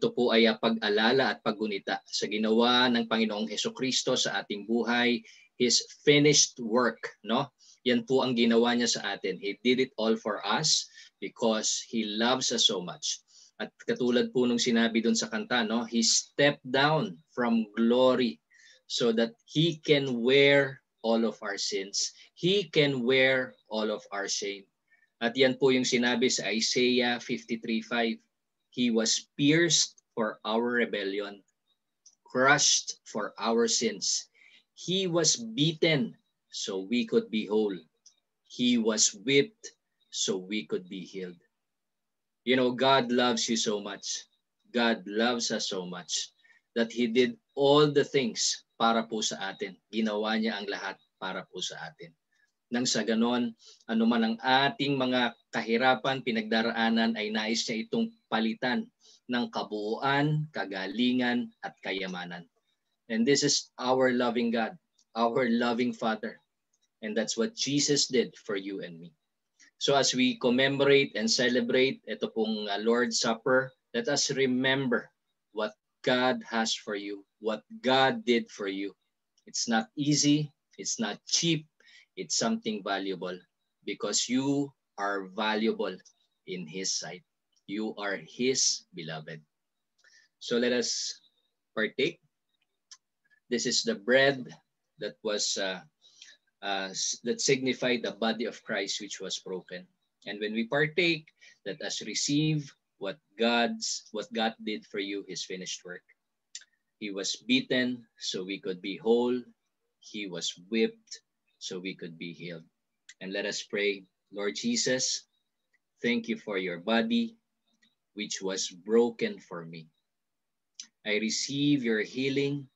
ito po ay pag-alala at paggunita sa ginawa ng Panginoong Heso Kristo sa ating buhay, His finished work. No? Yan po ang ginawa niya sa atin. He did it all for us because He loves us so much. At katulad po nung sinabi doon sa kanta, no? He stepped down from glory so that He can wear all of our sins. He can wear all of our shame. At yan po yung sinabi sa Isaiah 53.5 He was pierced for our rebellion, crushed for our sins. He was beaten so we could be whole. He was whipped so we could be healed. You know, God loves you so much. God loves us so much that He did all the things para po sa atin. Ginawa niya ang lahat para po sa atin. Nang sa ganon, anuman ang ating mga kahirapan, pinagdaraanan ay nais niya itong palitan ng kabuuan, kagalingan at kayamanan. And this is our loving God, our loving Father. And that's what Jesus did for you and me. So as we commemorate and celebrate ito pong uh, Lord's Supper, let us remember what God has for you, what God did for you. It's not easy, it's not cheap, it's something valuable because you are valuable in His sight. You are His beloved. So let us partake. This is the bread that was uh, uh, that signified the body of Christ which was broken. And when we partake, let us receive what God's what God did for you, His finished work. He was beaten so we could be whole. He was whipped so we could be healed. And let us pray, Lord Jesus, thank you for your body, which was broken for me. I receive your healing,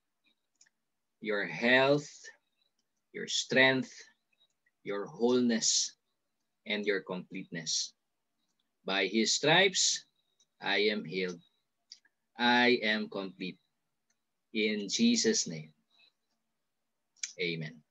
your health, your strength, your wholeness, and your completeness. By his stripes, I am healed. I am complete. In Jesus' name, amen.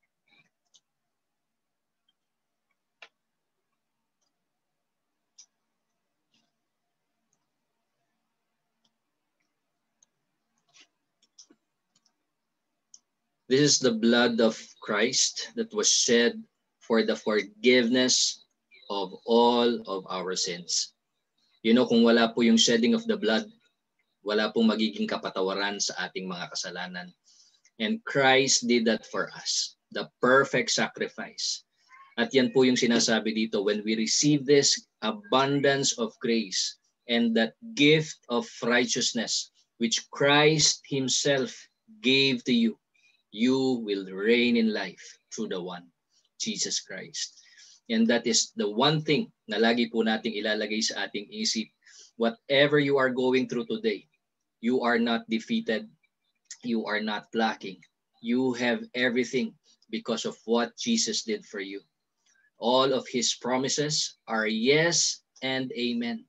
This is the blood of Christ that was shed for the forgiveness of all of our sins. You know, kung wala po yung shedding of the blood, wala pong magiging kapatawaran sa ating mga kasalanan. And Christ did that for us, the perfect sacrifice. At yan po yung sinasabi dito, when we receive this abundance of grace and that gift of righteousness which Christ himself gave to you, you will reign in life through the one, Jesus Christ. And that is the one thing na lagi po nating ilalagay sa ating isip. Whatever you are going through today, you are not defeated. You are not lacking. You have everything because of what Jesus did for you. All of His promises are yes and amen.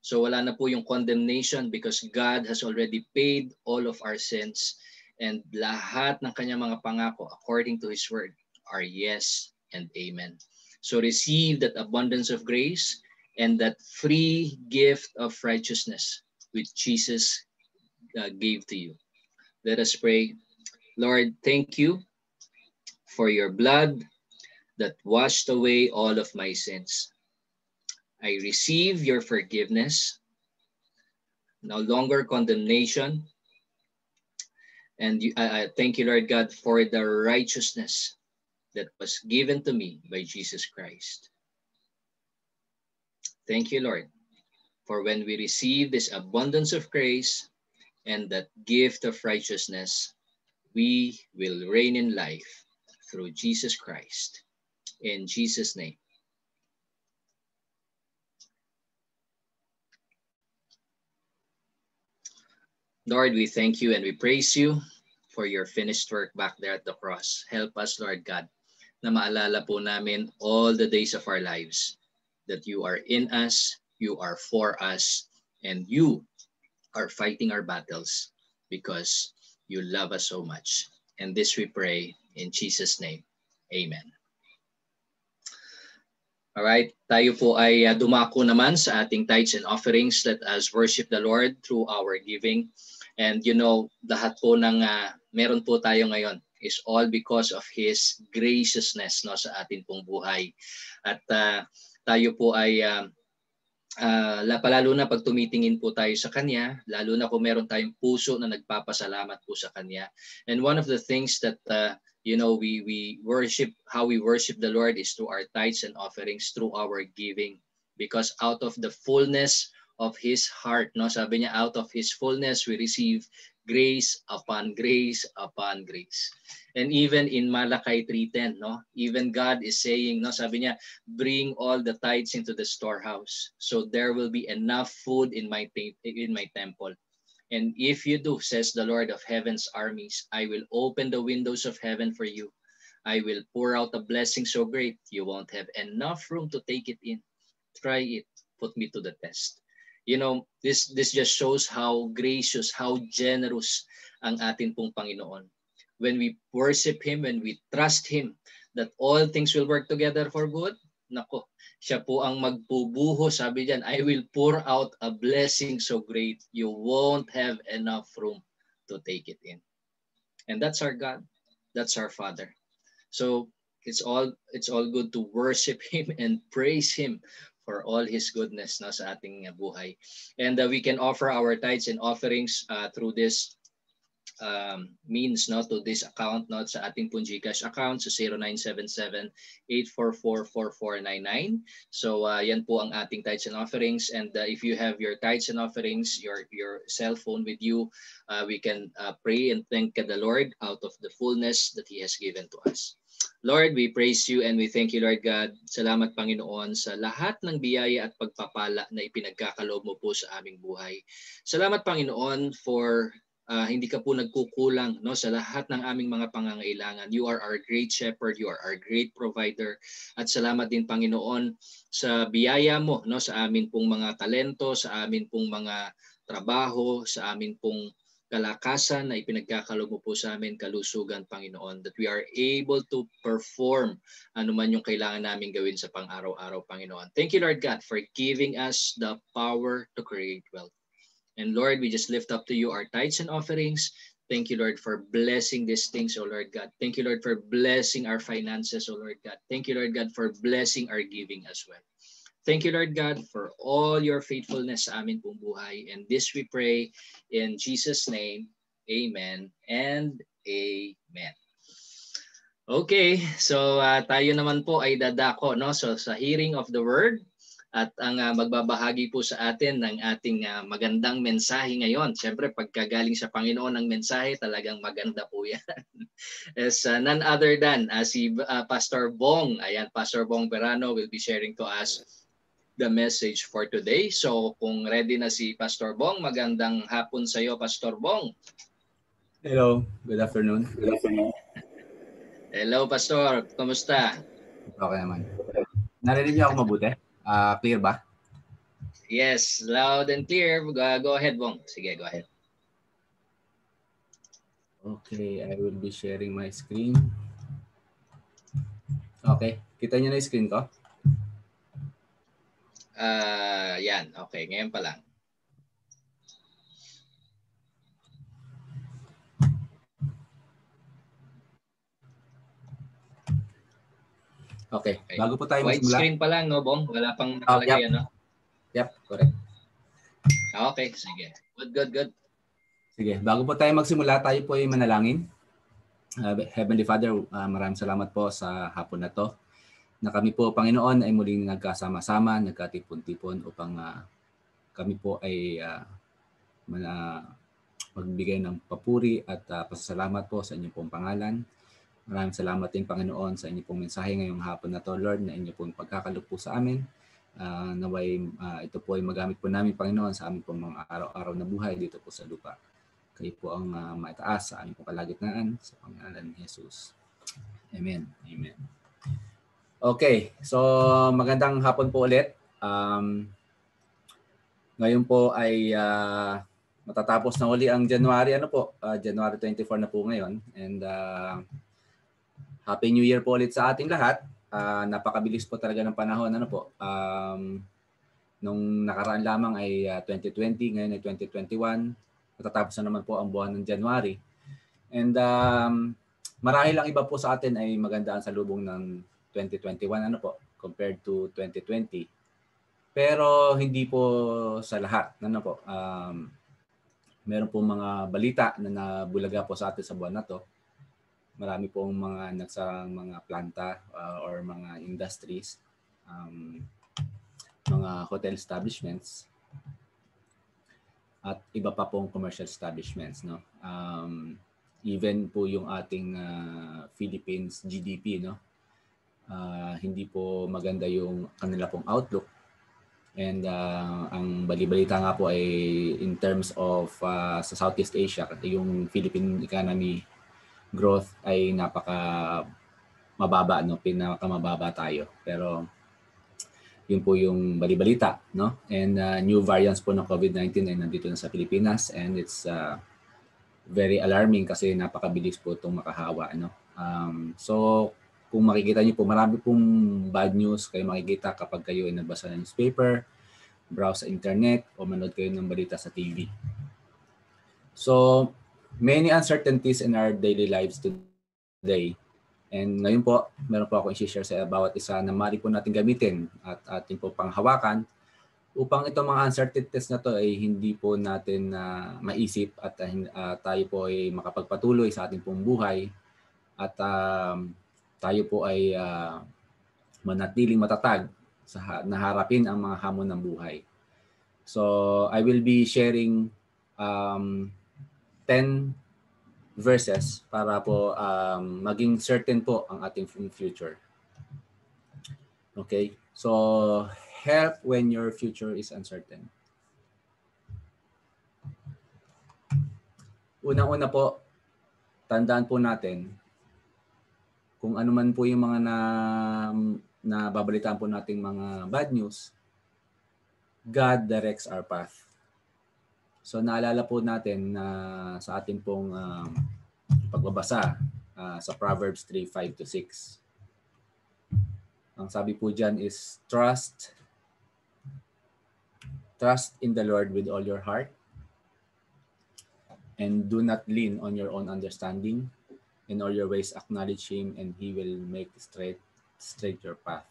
So wala na po yung condemnation because God has already paid all of our sins and lahat ng kanyang mga pangako according to His word are yes and amen. So receive that abundance of grace and that free gift of righteousness which Jesus uh, gave to you. Let us pray. Lord, thank you for your blood that washed away all of my sins. I receive your forgiveness, no longer condemnation, and I, I thank you, Lord God, for the righteousness that was given to me by Jesus Christ. Thank you, Lord, for when we receive this abundance of grace and that gift of righteousness, we will reign in life through Jesus Christ. In Jesus' name. Lord, we thank you and we praise you for your finished work back there at the cross. Help us, Lord God, na maalala po namin all the days of our lives that you are in us, you are for us, and you are fighting our battles because you love us so much. And this we pray in Jesus' name. Amen. Alright, tayo po ay uh, dumako naman sa ating tithes and offerings. Let us worship the Lord through our giving. And you know, lahat po ng uh, meron po tayo ngayon is all because of His graciousness no, sa ating pong buhay. At uh, tayo po ay uh, uh, palalo na pag tumitingin po tayo sa Kanya, lalo na kung meron tayong puso na nagpapasalamat po sa Kanya. And one of the things that uh, you know we we worship how we worship the lord is through our tithes and offerings through our giving because out of the fullness of his heart no sabi niya out of his fullness we receive grace upon grace upon grace and even in Malachi 3:10 no even God is saying no sabi niya bring all the tithes into the storehouse so there will be enough food in my in my temple and if you do, says the Lord of heaven's armies, I will open the windows of heaven for you. I will pour out a blessing so great you won't have enough room to take it in. Try it. Put me to the test. You know, this this just shows how gracious, how generous ang atin pong Panginoon. When we worship Him, when we trust Him, that all things will work together for good, nako, siya po ang magbubuho, sabi diyan, I will pour out a blessing so great you won't have enough room to take it in. And that's our God. That's our Father. So it's all it's all good to worship him and praise him for all his goodness na sa ating buhay. And uh, we can offer our tithes and offerings uh, through this um, means no to this account no sa ating pong GCash account sa 0977-844-4499. So uh, yan po ang ating tithes and offerings and uh, if you have your tithes and offerings your your cell phone with you uh, we can uh, pray and thank the Lord out of the fullness that he has given to us. Lord, we praise you and we thank you, Lord God. Salamat, Panginoon, sa lahat ng biyaya at pagpapala na ipinagkakaloob mo po sa aming buhay. Salamat, Panginoon, for uh, hindi ka po nagkukulang no sa lahat ng aming mga pangangailangan. You are our great shepherd, you are our great provider. At salamat din Panginoon sa biyaya mo no sa amin pong mga talento, sa amin pong mga trabaho, sa amin pong kalakasan na ipinagkakalob mo po sa amin, kalusugan, Panginoon, that we are able to perform ano man yung kailangan namin gawin sa pang-araw-araw, Panginoon. Thank you, Lord God, for giving us the power to create wealth. And Lord, we just lift up to you our tithes and offerings. Thank you, Lord, for blessing these things, O Lord God. Thank you, Lord, for blessing our finances, O Lord God. Thank you, Lord God, for blessing our giving as well. Thank you, Lord God, for all your faithfulness sa amin pong buhay. And this we pray in Jesus' name. Amen and amen. Okay, so uh, tayo naman po ay dadako no so sa hearing of the word at ang uh, magbabahagi po sa atin ng ating uh, magandang mensahe ngayon. Siyempre, pagkagaling sa Panginoon ng mensahe, talagang maganda po yan. As uh, none other than uh, si uh, Pastor Bong. Ayan, Pastor Bong Verano will be sharing to us the message for today. So kung ready na si Pastor Bong, magandang hapon sa iyo, Pastor Bong. Hello, good afternoon. Good afternoon. Hello, Pastor. Kumusta? Okay naman. Narinig niyo ako mabuti? Uh, clear ba? Yes, loud and clear. Go, go ahead, Bong. Sige, go ahead. Okay, I will be sharing my screen. Okay, kita niyo na yung screen ko? Uh, yan, okay. Ngayon pa lang. Okay. okay. Bago po tayo White magsimula. screen pa lang, no, Bong? Wala pang nakalagay, oh, yep. ano? Yep, correct. Okay, sige. Good, good, good. Sige, bago po tayo magsimula, tayo po ay manalangin. Uh, Heavenly Father, uh, maraming salamat po sa hapon na to na kami po, Panginoon, ay muling nagkasama-sama, nagkatipon-tipon upang uh, kami po ay uh, man, uh, magbigay ng papuri at uh, pasasalamat po sa inyong pong pangalan. Maraming salamat din Panginoon sa inyong pong mensahe ngayong hapon na to, Lord, na inyong pong pagkakalog po sa amin. Uh, naway uh, ito po ay magamit po namin, Panginoon, sa aming pong mga araw-araw na buhay dito po sa lupa. Kayo po ang uh, maitaas sa aming pong kalagitnaan sa pangalan ni Jesus. Amen. Amen. Okay, so magandang hapon po ulit. Um, ngayon po ay uh, matatapos na uli ang January ano po, uh, January 24 na po ngayon and uh, Happy New Year po ulit sa ating lahat. uh, napakabilis po talaga ng panahon. Ano po? Um, nung nakaraan lamang ay uh, 2020, ngayon ay 2021. Matatapos na naman po ang buwan ng January. And um, marahil lang iba po sa atin ay maganda ang salubong ng 2021 ano po compared to 2020. Pero hindi po sa lahat. Ano po? Um, meron po mga balita na nabulaga po sa atin sa buwan na to. Marami pong mga nagsarang mga planta uh, or mga industries, um, mga hotel establishments at iba pa pong commercial establishments no um, even po yung ating uh, Philippines GDP no uh, hindi po maganda yung kanila pong outlook and uh, ang balibalita nga po ay in terms of uh, sa Southeast Asia yung Philippine economy growth ay napaka mababa no pinakamababa tayo pero yun po yung balibalita no and uh, new variants po ng COVID-19 ay nandito na sa Pilipinas and it's uh, very alarming kasi napakabilis po itong makahawa. Ano? Um, so kung makikita niyo po, marami pong bad news kayo makikita kapag kayo ay nagbasa ng newspaper, browse sa internet, o manood kayo ng balita sa TV. So, many uncertainties in our daily lives today. And ngayon po, meron po ako i-share sa bawat isa na mali po natin gamitin at ating po panghawakan upang itong mga uncertainties na to ay hindi po natin uh, maisip at uh, tayo po ay makapagpatuloy sa ating pong buhay at uh, tayo po ay uh, manatiling matatag sa naharapin ang mga hamon ng buhay. So I will be sharing um, 10 verses para po um, maging certain po ang ating future. Okay? So help when your future is uncertain. Unang-una po, tandaan po natin kung ano man po yung mga na, na babalitaan po nating mga bad news, God directs our path. So naalala po natin na sa ating pong uh, pagbabasa uh, sa Proverbs 3, 5 to 6. Ang sabi po dyan is, trust Trust in the Lord with all your heart and do not lean on your own understanding. In all your ways acknowledge him and he will make straight straight your path.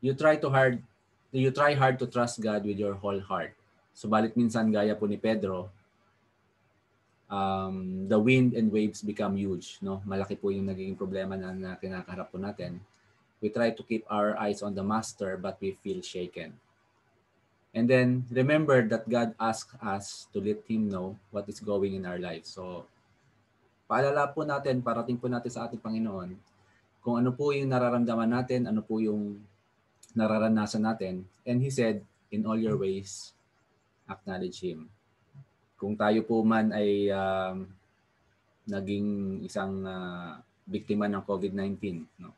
You try to hard you try hard to trust God with your whole heart. Subalit minsan gaya po ni Pedro, um, the wind and waves become huge. No? Malaki po yung naging problema na, na kinakaharap po natin. We try to keep our eyes on the master but we feel shaken. And then remember that God asked us to let Him know what is going in our lives. So, paalala po natin, parating po natin sa ating Panginoon, kung ano po yung nararamdaman natin, ano po yung nararanasan natin. And He said, in all your ways, acknowledge Him. Kung tayo po man ay um, naging isang uh, biktima ng COVID-19, no?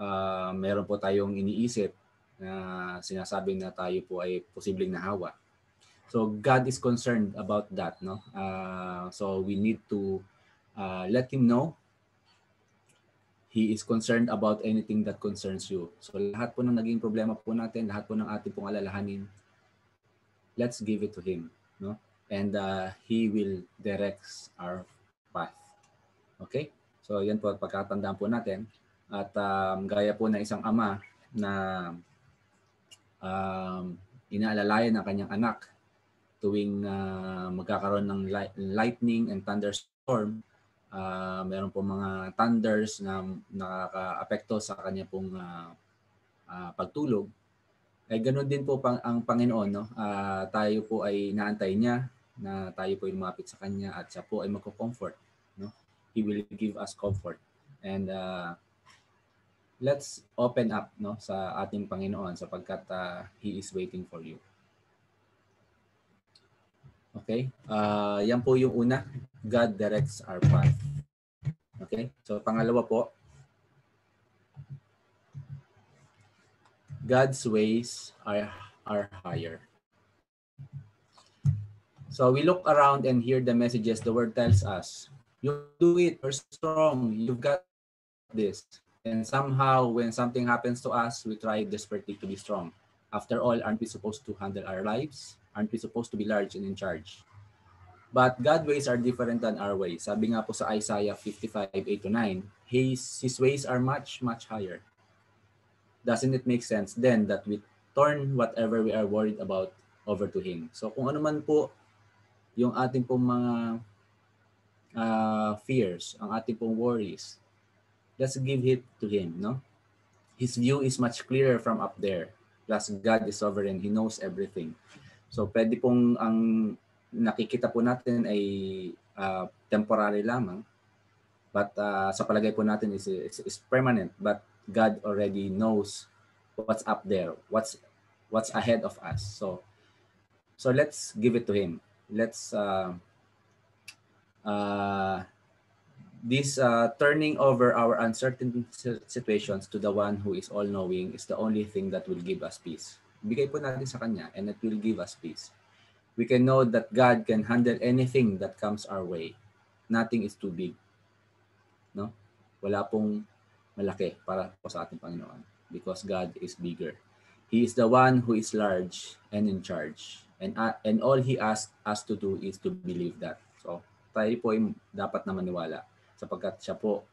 uh, meron po tayong iniisip na sinasabi na tayo po ay posibleng nahawa. So God is concerned about that, no? Uh, so we need to uh, let Him know He is concerned about anything that concerns you. So lahat po ng naging problema po natin, lahat po ng ating pong alalahanin, let's give it to Him, no? And uh, He will direct our path. Okay? So yan po pagkatandaan po natin. At um, gaya po na isang ama na um, inaalalayan ng kanyang anak tuwing uh, magkakaroon ng light, lightning and thunderstorm. Uh, meron po mga thunders na nakaka-apekto sa kanya pong uh, uh, pagtulog. Ay eh, ganoon din po pang, ang Panginoon. No? Uh, tayo po ay naantay niya na tayo po ay lumapit sa kanya at siya po ay magko-comfort. No? He will give us comfort. And uh, let's open up no sa ating Panginoon sapagkat uh, he is waiting for you. Okay? Uh, yan po yung una. God directs our path. Okay? So pangalawa po, God's ways are, are higher. So we look around and hear the messages the word tells us. You do it, you're strong, you've got this. And somehow, when something happens to us, we try desperately to be strong. After all, aren't we supposed to handle our lives? Aren't we supposed to be large and in charge? But God's ways are different than our ways. Sabi nga po sa Isaiah 55, 8 to 9, His, His ways are much, much higher. Doesn't it make sense then that we turn whatever we are worried about over to Him? So kung ano man po yung ating pong mga uh, fears, ang ating pong worries, let's give it to Him, no? His view is much clearer from up there. Plus, God is sovereign. He knows everything. So, pwede pong ang nakikita po natin ay uh, temporary lamang. But uh, sa palagay po natin is, is, is permanent. But God already knows what's up there, what's what's ahead of us. So, so let's give it to Him. Let's uh, uh, this uh, turning over our uncertain situations to the one who is all-knowing is the only thing that will give us peace. Bigay po natin sa Kanya and it will give us peace. We can know that God can handle anything that comes our way. Nothing is too big. No? Wala pong malaki para po sa ating Panginoon because God is bigger. He is the one who is large and in charge. And, uh, and all He asks us to do is to believe that. So, tayo po ay dapat na maniwala sapagkat siya po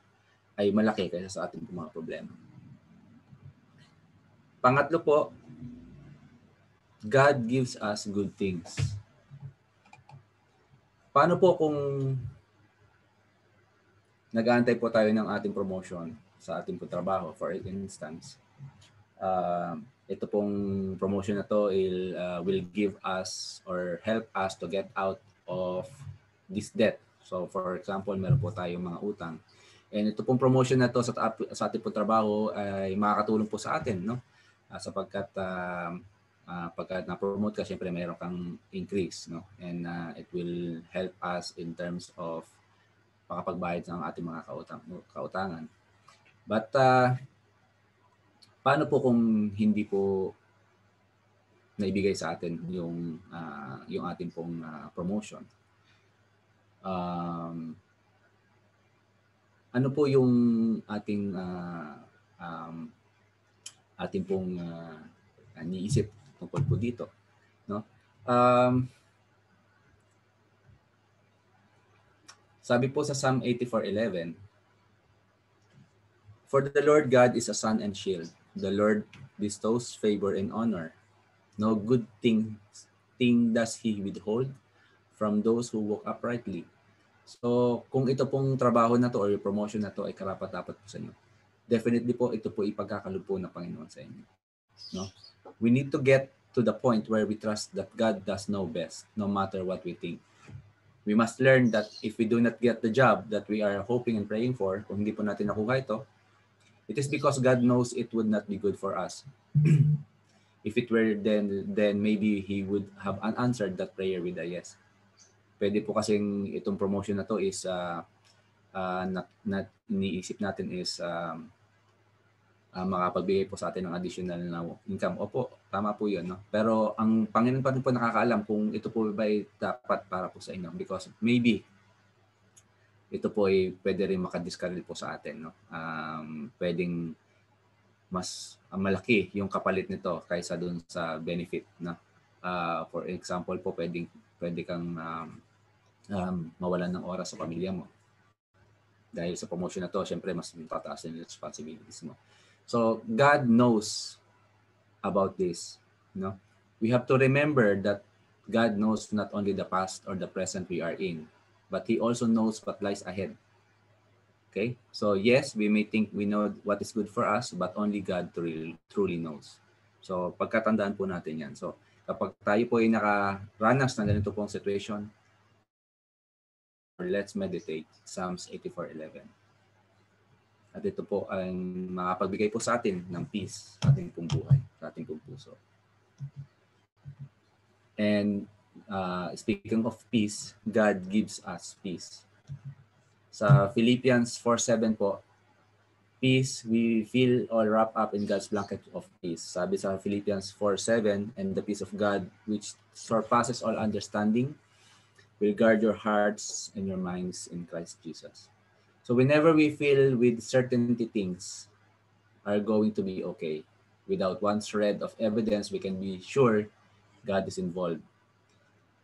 ay malaki kaysa sa ating mga problema. Pangatlo po, God gives us good things. Paano po kung nag-aantay po tayo ng ating promotion sa ating po trabaho, for instance, uh, ito pong promotion na to will, uh, will give us or help us to get out of this debt So for example, meron po tayong mga utang. And ito pong promotion na to sa, sa ating po trabaho ay makakatulong po sa atin, no? Uh, sapagkat uh, uh, pagka na-promote ka, syempre mayroon kang increase, no? And uh, it will help us in terms of makapagbayad ng ating mga kautang, kautangan. But uh, paano po kung hindi po naibigay sa atin yung uh, yung ating pong uh, promotion? um, ano po yung ating uh, um, ating pong uh, niisip tungkol po dito no um, sabi po sa Psalm 84:11 For the Lord God is a sun and shield the Lord bestows favor and honor no good thing thing does he withhold from those who walk uprightly. So, kung ito pong trabaho na to or yung promotion na to ay karapat-dapat po sa inyo, definitely po ito po ipagkakalob po ng Panginoon sa inyo. No? We need to get to the point where we trust that God does know best, no matter what we think. We must learn that if we do not get the job that we are hoping and praying for, kung hindi po natin nakuha ito, it is because God knows it would not be good for us. if it were then then maybe he would have unanswered that prayer with a yes pwede po kasing itong promotion na to is uh, uh, na, na iniisip natin is um, uh, makapagbigay po sa atin ng additional na income. Opo, tama po yun. No? Pero ang Panginoon pa rin po nakakaalam kung ito po ba ay dapat para po sa inyo because maybe ito po ay pwede rin makadiscourage po sa atin. No? Um, pwedeng mas malaki yung kapalit nito kaysa dun sa benefit. No? Uh, for example po, pwedeng, pwede kang um, um, mawalan ng oras sa pamilya mo. Dahil sa promotion na to, syempre mas tataas yung responsibilities mo. So God knows about this. No? We have to remember that God knows not only the past or the present we are in, but He also knows what lies ahead. Okay? So yes, we may think we know what is good for us, but only God truly, truly knows. So pagkatandaan po natin yan. So kapag tayo po ay nakaranas ng ganito pong situation, let's meditate Psalms 84:11. At ito po ang makapagbigay po sa atin ng peace sa ating pong buhay, sa ating pong puso. And uh, speaking of peace, God gives us peace. Sa Philippians 4:7 po, peace we feel all wrapped up in God's blanket of peace. Sabi sa Philippians 4:7, and the peace of God which surpasses all understanding will guard your hearts and your minds in Christ Jesus. So whenever we feel with certainty things, are going to be okay. Without one shred of evidence, we can be sure God is involved.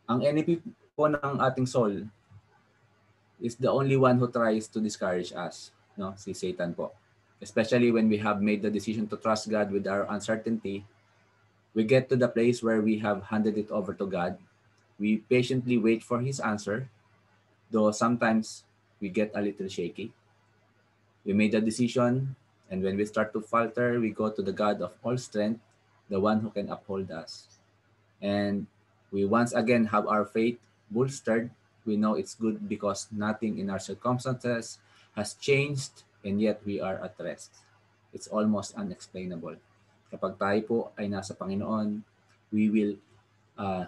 Ang enemy po ng ating soul is the only one who tries to discourage us, no? Si Satan po. Especially when we have made the decision to trust God with our uncertainty, we get to the place where we have handed it over to God. We patiently wait for his answer, though sometimes we get a little shaky. We made a decision, and when we start to falter, we go to the God of all strength, the one who can uphold us. And we once again have our faith bolstered. We know it's good because nothing in our circumstances has changed, and yet we are at rest. It's almost unexplainable. Kapag tayo po ay nasa Panginoon, we will uh,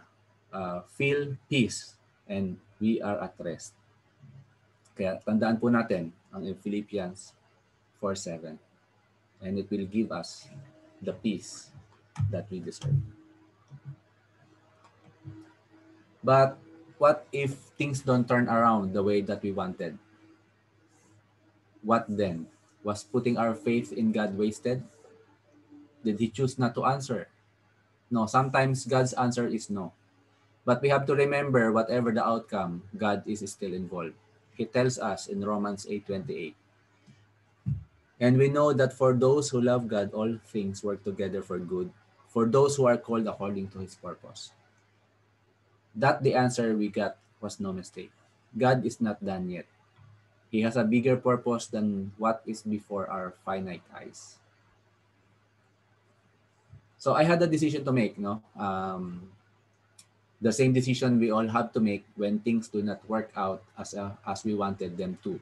uh, feel peace and we are at rest. Kaya tandaan po natin ang Philippians 4.7 and it will give us the peace that we deserve. But what if things don't turn around the way that we wanted? What then? Was putting our faith in God wasted? Did he choose not to answer? No, sometimes God's answer is no. But we have to remember whatever the outcome, God is still involved. He tells us in Romans 8:28. And we know that for those who love God, all things work together for good, for those who are called according to his purpose. That the answer we got was no mistake. God is not done yet. He has a bigger purpose than what is before our finite eyes. So I had a decision to make, no? Um, the same decision we all have to make when things do not work out as a, as we wanted them to.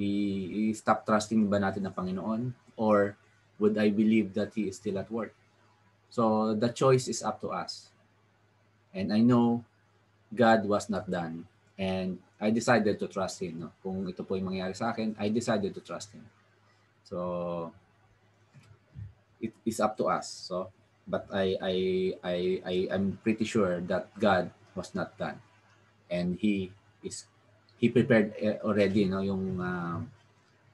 I, stop trusting ba natin ang Panginoon or would I believe that He is still at work? So the choice is up to us. And I know God was not done. And I decided to trust Him. No? Kung ito po yung mangyayari sa akin, I decided to trust Him. So it is up to us. So but I I I I am pretty sure that God was not done, and He is He prepared eh, already no yung uh,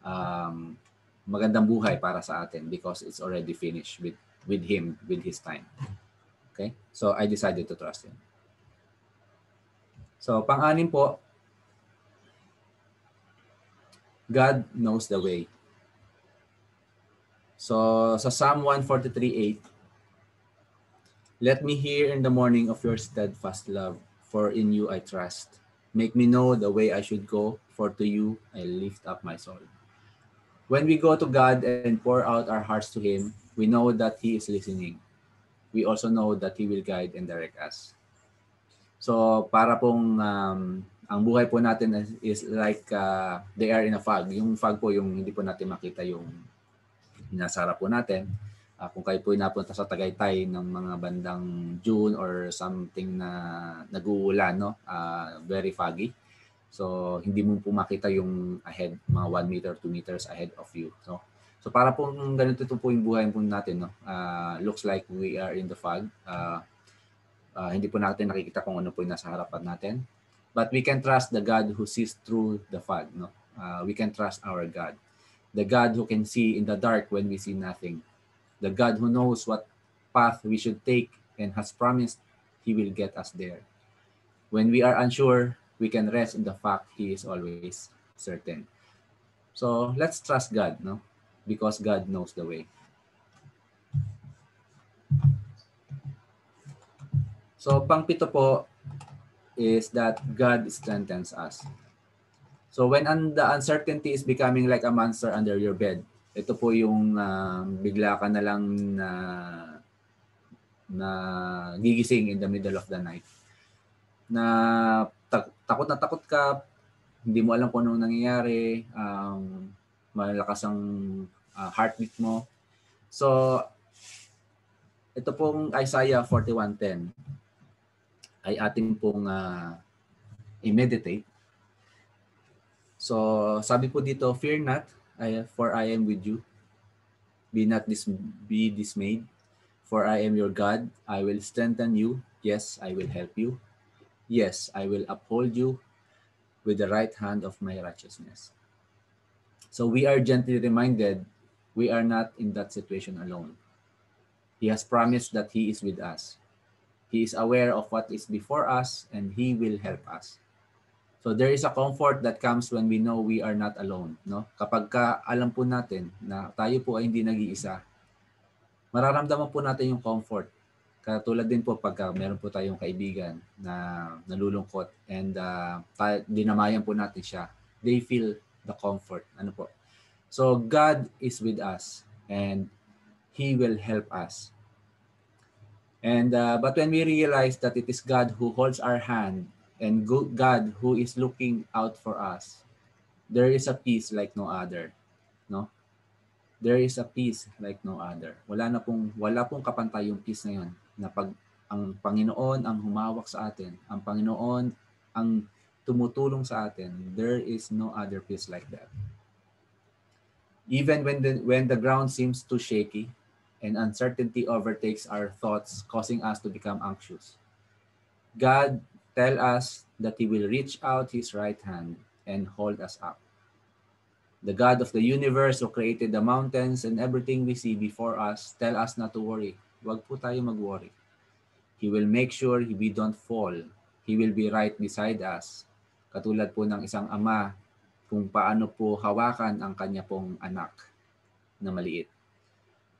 um, magandang buhay para sa atin because it's already finished with with Him with His time. Okay, so I decided to trust Him. So pang-anim po, God knows the way. So sa Psalm 143:8, Let me hear in the morning of your steadfast love, for in you I trust. Make me know the way I should go, for to you I lift up my soul. When we go to God and pour out our hearts to Him, we know that He is listening. We also know that He will guide and direct us. So para pong um, ang buhay po natin is, like uh, they are in a fog. Yung fog po yung hindi po natin makita yung nasa po natin. Uh, kung kayo po napunta sa Tagaytay ng mga bandang June or something na nag-uulan, no? Uh, very foggy. So, hindi mo po makita yung ahead, mga 1 meter, 2 meters ahead of you. So, so para po ganito ito po yung buhay po natin, no? Uh, looks like we are in the fog. Uh, uh, hindi po natin nakikita kung ano po yung nasa harapan natin. But we can trust the God who sees through the fog, no? Uh, we can trust our God. The God who can see in the dark when we see nothing the God who knows what path we should take and has promised He will get us there. When we are unsure, we can rest in the fact He is always certain. So let's trust God, no? Because God knows the way. So pangpito po is that God strengthens us. So when the uncertainty is becoming like a monster under your bed, ito po yung uh, bigla ka na lang na na gigising in the middle of the night. Na ta- takot na takot ka, hindi mo alam kung anong nangyayari, um, malakas ang uh, heartbeat mo. So, ito pong Isaiah 41.10 ay ating pong uh, i-meditate. So, sabi po dito, fear not, I, for I am with you. Be not dis- be dismayed, for I am your God. I will strengthen you. Yes, I will help you. Yes, I will uphold you with the right hand of my righteousness. So we are gently reminded we are not in that situation alone. He has promised that He is with us. He is aware of what is before us and He will help us. So there is a comfort that comes when we know we are not alone, no? Kapag ka alam po natin na tayo po ay hindi nag-iisa, mararamdaman po natin yung comfort. Katulad din po pagka meron po tayong kaibigan na nalulungkot and uh, dinamayan po natin siya. They feel the comfort. Ano po? So God is with us and He will help us. And uh, but when we realize that it is God who holds our hand and God who is looking out for us, there is a peace like no other. No? There is a peace like no other. Wala na pong wala pong kapantay yung peace na yon na pag ang Panginoon ang humawak sa atin, ang Panginoon ang tumutulong sa atin, there is no other peace like that. Even when the when the ground seems too shaky and uncertainty overtakes our thoughts, causing us to become anxious. God tell us that he will reach out his right hand and hold us up. The God of the universe who created the mountains and everything we see before us tell us not to worry. Huwag po tayo mag-worry. He will make sure we don't fall. He will be right beside us. Katulad po ng isang ama kung paano po hawakan ang kanya pong anak na maliit.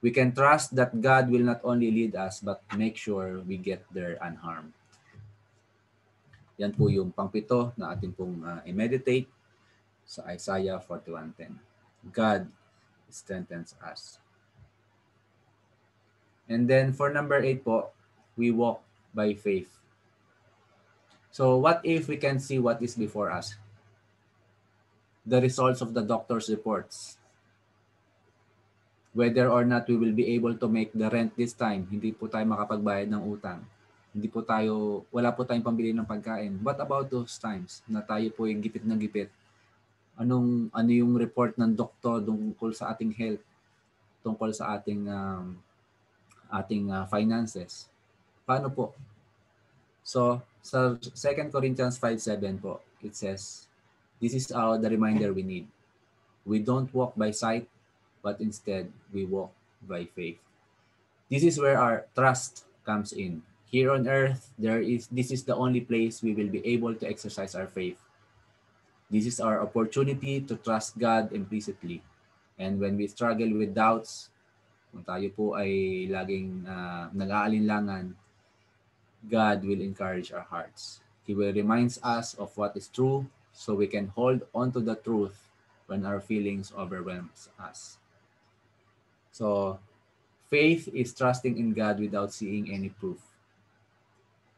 We can trust that God will not only lead us but make sure we get there unharmed. Yan po yung pangpito na atin pong uh, i-meditate sa Isaiah 41.10. God strengthens us. And then for number 8 po, we walk by faith. So what if we can see what is before us? The results of the doctor's reports. Whether or not we will be able to make the rent this time, hindi po tayo makapagbayad ng utang hindi po tayo, wala po tayong pambili ng pagkain. What about those times na tayo po yung gipit na gipit? Anong, ano yung report ng doktor tungkol sa ating health? Tungkol sa ating, um, ating uh, finances? Paano po? So, sa 2 Corinthians 5.7 po, it says, This is our, the reminder we need. We don't walk by sight, but instead we walk by faith. This is where our trust comes in here on earth, there is this is the only place we will be able to exercise our faith. This is our opportunity to trust God implicitly. And when we struggle with doubts, kung tayo po ay laging uh, nag-aalinlangan, God will encourage our hearts. He will remind us of what is true so we can hold on to the truth when our feelings overwhelms us. So, faith is trusting in God without seeing any proof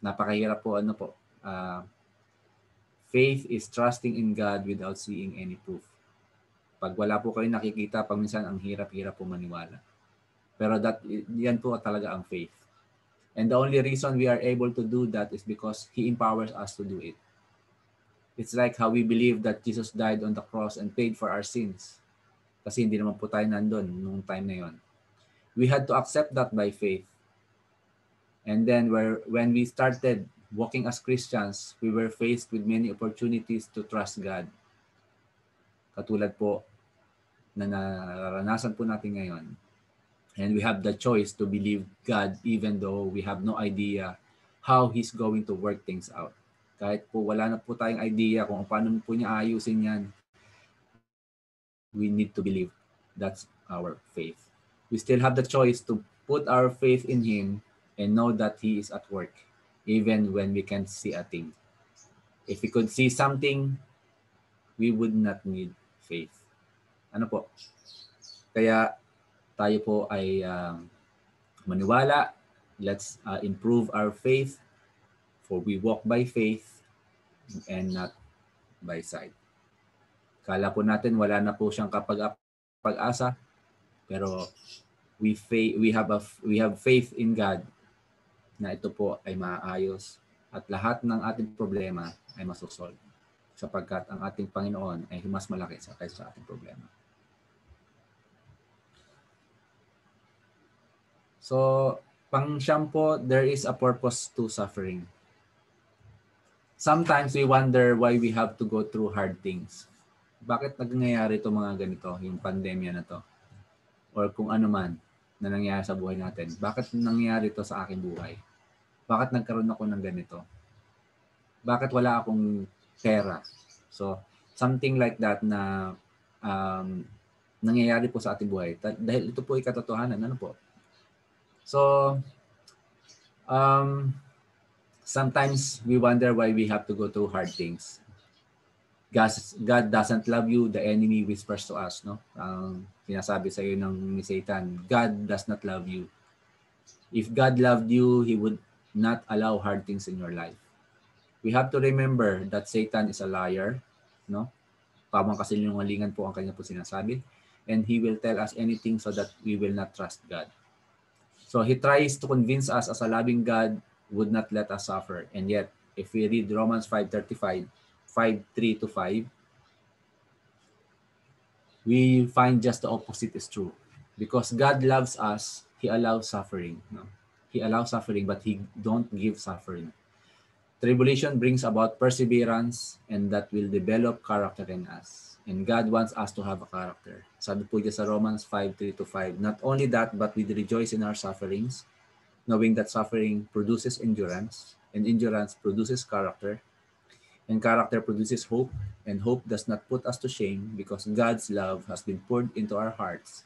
napakahirap po ano po. Uh, faith is trusting in God without seeing any proof. Pag wala po kayo nakikita, pag minsan ang hirap-hirap po maniwala. Pero that, yan po talaga ang faith. And the only reason we are able to do that is because He empowers us to do it. It's like how we believe that Jesus died on the cross and paid for our sins. Kasi hindi naman po tayo nandun nung time na yon. We had to accept that by faith And then where, when we started walking as Christians, we were faced with many opportunities to trust God. Katulad po na naranasan po natin ngayon. And we have the choice to believe God even though we have no idea how He's going to work things out. Kahit po wala na po tayong idea kung paano po niya ayusin yan, we need to believe. That's our faith. We still have the choice to put our faith in Him and know that He is at work, even when we can't see a thing. If we could see something, we would not need faith. Ano po? Kaya tayo po ay um, maniwala. Let's uh, improve our faith for we walk by faith and not by sight. Kala po natin wala na po siyang kapag pag-asa pero we faith we have a we have faith in God na ito po ay maayos at lahat ng ating problema ay masusolve sapagkat ang ating Panginoon ay mas malaki sa kaysa sa ating problema. So, pang siyam there is a purpose to suffering. Sometimes we wonder why we have to go through hard things. bakit nangyayari ito mga ganito, yung pandemya na to? Or kung ano man na nangyayari sa buhay natin. Bakit nangyayari ito sa aking buhay? Bakit nagkaroon ako ng ganito? Bakit wala akong pera? So, something like that na um, nangyayari po sa ating buhay. Dahil ito po ay katotohanan. Ano po? So, um, sometimes we wonder why we have to go through hard things. God, doesn't love you, the enemy whispers to us, no? Ang um, sinasabi sa iyo ng ni Satan, God does not love you. If God loved you, He would not allow hard things in your life. We have to remember that Satan is a liar, no? Pamang kasinungalingan po ang kanya po sinasabi. And he will tell us anything so that we will not trust God. So he tries to convince us as a loving God would not let us suffer. And yet, if we read Romans 5.35, 5.3 to 5, we find just the opposite is true. Because God loves us, He allows suffering. No? He allows suffering, but He don't give suffering. Tribulation brings about perseverance and that will develop character in us. And God wants us to have a character. Sabi po sa Romans 5, 3 to 5. Not only that, but we rejoice in our sufferings, knowing that suffering produces endurance, and endurance produces character, and character produces hope, and hope does not put us to shame because God's love has been poured into our hearts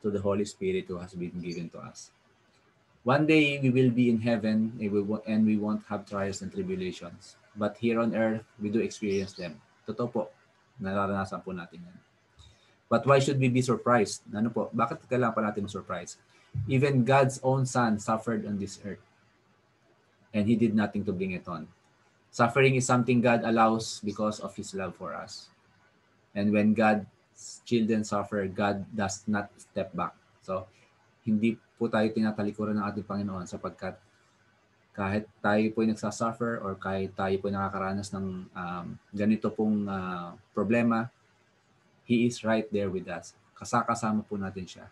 through the Holy Spirit who has been given to us. One day we will be in heaven and we won't have trials and tribulations. But here on earth, we do experience them. Totoo po, nararanasan po natin yan. But why should we be surprised? Ano po? Bakit kailangan pa natin surprise? Even God's own son suffered on this earth. And he did nothing to bring it on. Suffering is something God allows because of his love for us. And when God's children suffer, God does not step back. So, hindi po tayo tinatalikuran ng ating Panginoon sapagkat kahit tayo po ay nagsasuffer or kahit tayo po nakakaranas ng um, ganito pong uh, problema, He is right there with us. Kasakasama po natin siya.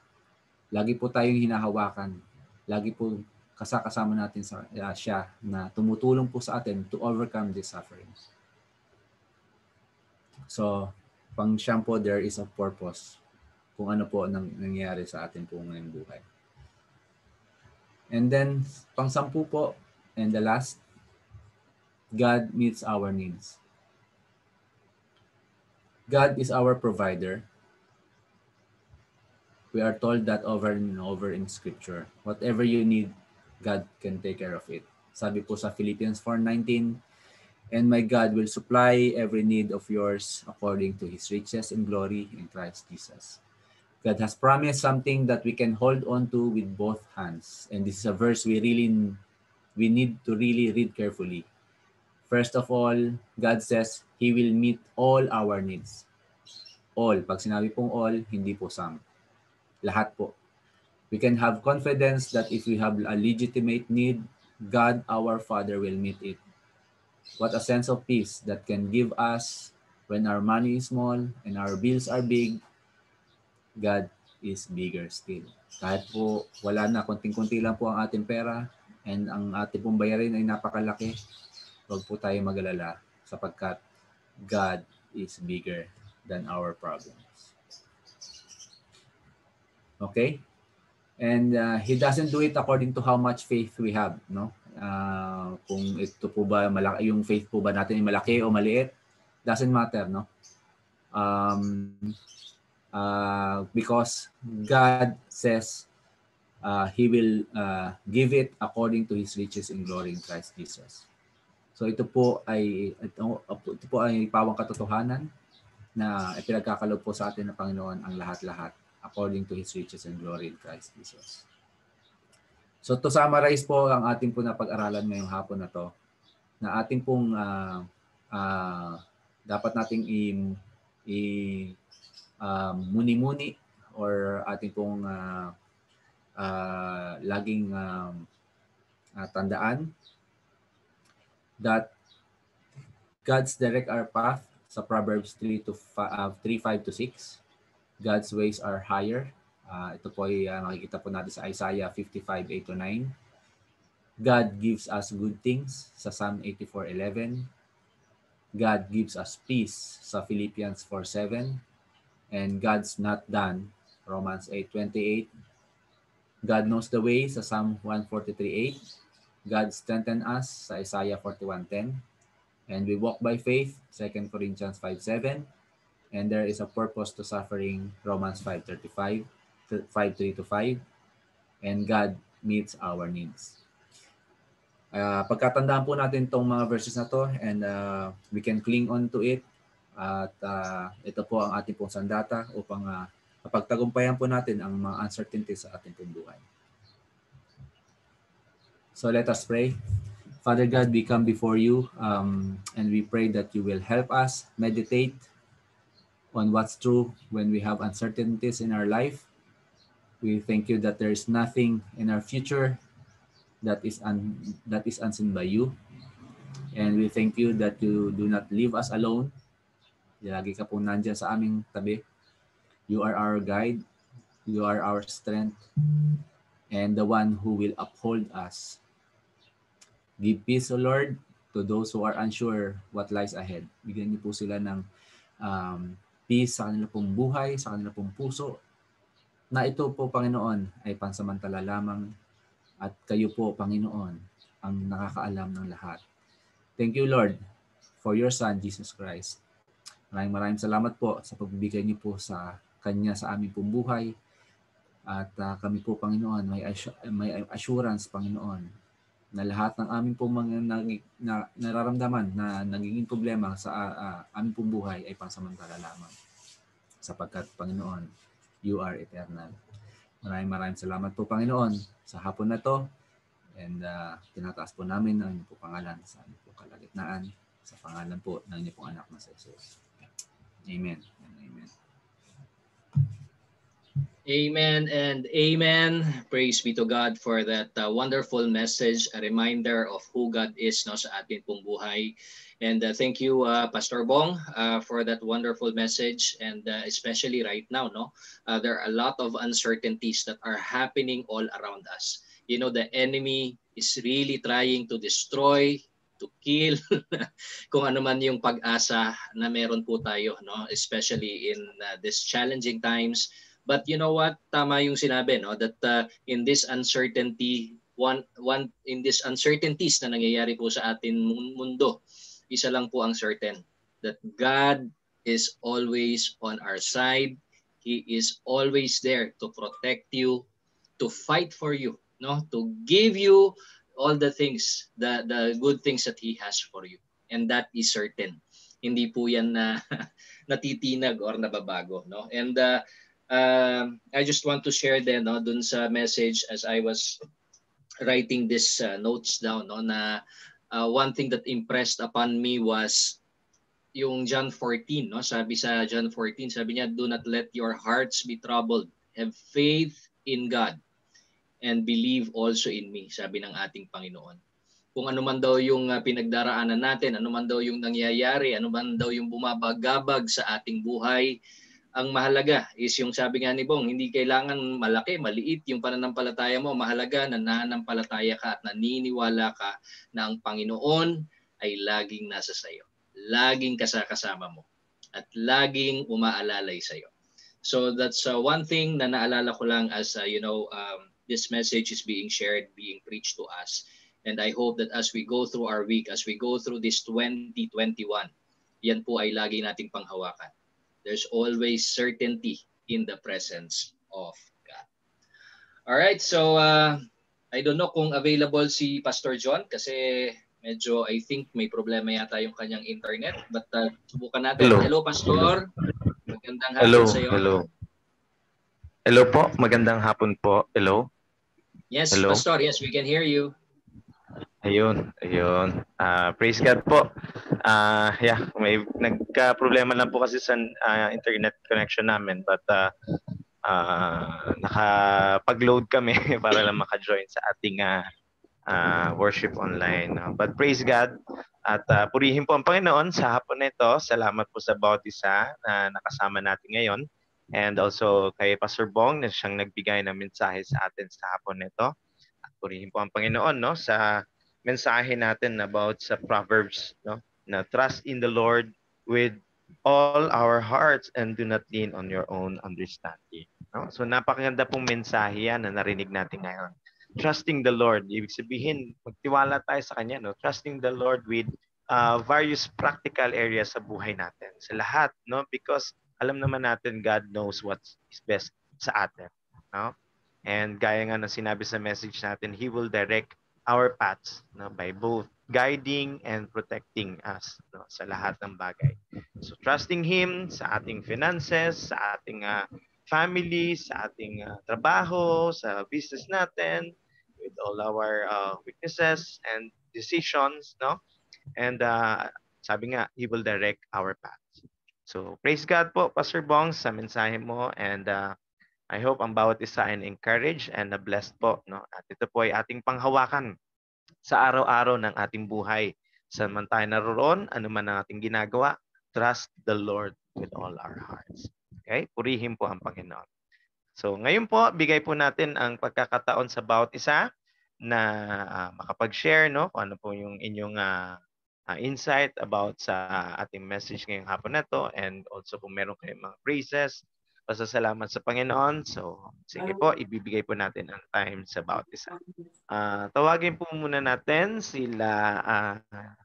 Lagi po tayong hinahawakan. Lagi po kasakasama natin sa, uh, siya na tumutulong po sa atin to overcome this suffering. So, pang siyang po, there is a purpose kung ano po nang nangyayari sa atin po ngayong buhay. And then, pang sampu po, And the last, God meets our needs. God is our provider. We are told that over and over in scripture. Whatever you need, God can take care of it. Sabi po sa Philippians 4.19, And my God will supply every need of yours according to his riches and glory in Christ Jesus. God has promised something that we can hold on to with both hands. And this is a verse we really we need to really read carefully. First of all, God says He will meet all our needs. All. Pag sinabi pong all, hindi po some. Lahat po. We can have confidence that if we have a legitimate need, God our Father will meet it. What a sense of peace that can give us when our money is small and our bills are big, God is bigger still. Kahit po wala na, konting-kunti lang po ang ating pera, and ang ating pong bayarin ay napakalaki, huwag po tayo magalala sapagkat God is bigger than our problems. Okay? And uh, He doesn't do it according to how much faith we have, no? Uh, kung ito po ba malaki, yung faith po ba natin ay malaki o maliit, doesn't matter, no? Um, uh, because God says uh, He will uh, give it according to His riches in glory in Christ Jesus. So ito po ay ito, ito po ay pawang katotohanan na ipinagkakaloob po sa atin ng Panginoon ang lahat-lahat according to His riches and glory in Christ Jesus. So to summarize po ang ating po na pag-aralan ngayong hapon na to, na ating pong uh, uh, dapat nating i, i uh, muni-muni or ating pong uh, uh, laging um, uh, tandaan that God's direct our path sa Proverbs 3 to 5, uh, 3 5 to 6. God's ways are higher. Uh, ito po ay uh, makikita po natin sa Isaiah 55 8 to 9. God gives us good things sa Psalm 84:11. God gives us peace sa Philippians 4.7 and God's not done. Romans 8.28 God knows the way sa Psalm 143.8 God strengthen us sa Isaiah 41.10 and we walk by faith 2 Corinthians 5.7 and there is a purpose to suffering Romans 5.35 5.3 to 5 and God meets our needs. Uh, pagkatandaan po natin itong mga verses na to and uh, we can cling on to it at uh, ito po ang ating pong sandata upang uh, kapagtagumpayan po natin ang mga uncertainties sa ating pong buhay. So let us pray. Father God, we come before you um, and we pray that you will help us meditate on what's true when we have uncertainties in our life. We thank you that there is nothing in our future that is un, that is unseen by you. And we thank you that you do not leave us alone. Lagi ka pong nandyan sa aming tabi. You are our guide. You are our strength. And the one who will uphold us. Give peace, O Lord, to those who are unsure what lies ahead. Bigyan niyo po sila ng um, peace sa kanila pong buhay, sa kanila pong puso, na ito po, Panginoon, ay pansamantala lamang at kayo po, Panginoon, ang nakakaalam ng lahat. Thank you, Lord, for your Son, Jesus Christ. Maraming maraming salamat po sa pagbibigay niyo po sa Kanya sa aming pong. At uh, kami po, Panginoon, may, assu- may assurance, Panginoon, na lahat ng aming pong mga na, na, nararamdaman na nagiging problema sa uh, uh, aming pong ay pansamantala lamang. Sapagkat, Panginoon, you are eternal. Maraming maraming salamat po Panginoon sa hapon na to. And uh, tinataas po namin ang inyong po pangalan sa inyong po kalagitnaan sa pangalan po ng inyong anak na sa Jesus. Amen. Amen. Amen and amen. Praise be to God for that uh, wonderful message, a reminder of who God is no, sa ating pong buhay. And uh, thank you, uh, Pastor Bong, uh, for that wonderful message. And uh, especially right now, no, uh, there are a lot of uncertainties that are happening all around us. You know, the enemy is really trying to destroy, to kill, kung ano man yung pag-asa na meron po tayo, no, especially in uh, these challenging times. But you know what? Tama yung sinabi, no, that uh, in this uncertainty, one one in this uncertainties na nangyayari po sa atin mundo, isa lang po ang certain that God is always on our side. He is always there to protect you, to fight for you, no? To give you all the things, the the good things that he has for you. And that is certain. Hindi po 'yan na natitinag or nababago, no? And uh, uh, I just want to share then no dun sa message as I was writing this uh, notes down no na uh, one thing that impressed upon me was yung John 14, no? Sabi sa John 14, sabi niya, do not let your hearts be troubled. Have faith in God and believe also in me, sabi ng ating Panginoon. Kung ano man daw yung uh, pinagdaraanan natin, ano man daw yung nangyayari, ano man daw yung bumabagabag sa ating buhay, ang mahalaga is yung sabi nga ni Bong, hindi kailangan malaki, maliit yung pananampalataya mo. Mahalaga na nananampalataya ka at naniniwala ka na ang Panginoon ay laging nasa sayo. Laging kasakasama mo. At laging umaalalay sa'yo. So that's uh, one thing na naalala ko lang as, uh, you know, um, this message is being shared, being preached to us. And I hope that as we go through our week, as we go through this 2021, yan po ay lagi nating panghawakan there's always certainty in the presence of God. All right, so uh, I don't know kung available si Pastor John kasi medyo I think may problema yata yung kanyang internet but uh, subukan natin. Hello, Hello Pastor. Magandang hapon hello, sa iyo. hello. Hello po, magandang hapon po. Hello. Yes, Hello. Pastor. Yes, we can hear you. Ayun, ayun. Uh, praise God po. Uh, yeah, may nagka-problema lang po kasi sa uh, internet connection namin but uh, uh, nakapag-load kami para lang maka-join sa ating uh, uh, worship online. Uh, but praise God at uh, purihin po ang Panginoon sa hapon na ito. Salamat po sa bawat isa na nakasama natin ngayon. And also kay Pastor Bong na siyang nagbigay ng mensahe sa atin sa hapon na ito. At purihin po ang Panginoon no sa mensahe natin about sa Proverbs no na trust in the Lord with all our hearts and do not lean on your own understanding. No? So napakaganda pong mensahe yan na narinig natin ngayon. Trusting the Lord, ibig sabihin, magtiwala tayo sa Kanya. No? Trusting the Lord with uh, various practical areas sa buhay natin. Sa lahat, no? Because alam naman natin God knows what is best sa atin. No? And gaya nga ng sinabi sa message natin, He will direct our paths no, by both guiding and protecting us no, sa lahat ng bagay. So trusting Him sa ating finances, sa ating uh, family, sa ating uh, trabaho, sa business natin, with all our uh, weaknesses and decisions, no? And uh, sabi nga, He will direct our paths. So praise God po, Pastor Bong, sa mensahe mo and uh, I hope ang bawat isa ay encouraged and blessed po. No? At ito po ay ating panghawakan sa araw-araw ng ating buhay. Saan man tayo naroon, ano man ang ating ginagawa, trust the Lord with all our hearts. Okay? Purihin po ang Panginoon. So ngayon po, bigay po natin ang pagkakataon sa bawat isa na uh, makapag-share no kung ano po yung inyong uh, uh, insight about sa ating message ngayong hapon na to and also kung meron kayong mga praises pasasalamat sa Panginoon. So, sige po, ibibigay po natin ang time sa bawat isa. Uh, tawagin po muna natin sila, uh,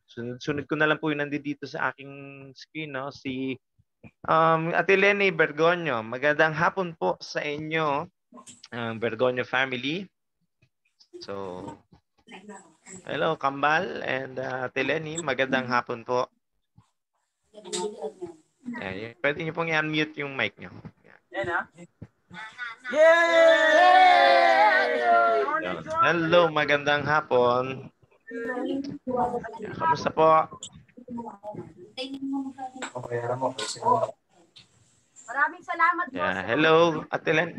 sunod-sunod ko na lang po yung nandito sa aking screen, no? si um, Ate Lenny Bergonyo. Magandang hapon po sa inyo, ang uh, Bergonyo family. So, hello Kambal and uh, Ate Lenny, magandang hapon po. Yeah, pwede niyo pong i-unmute yung mic niyo. Yan ha. Yay! Hello, magandang hapon. Yeah, kamusta po? Maraming salamat po. Yeah, hello, Ate Len.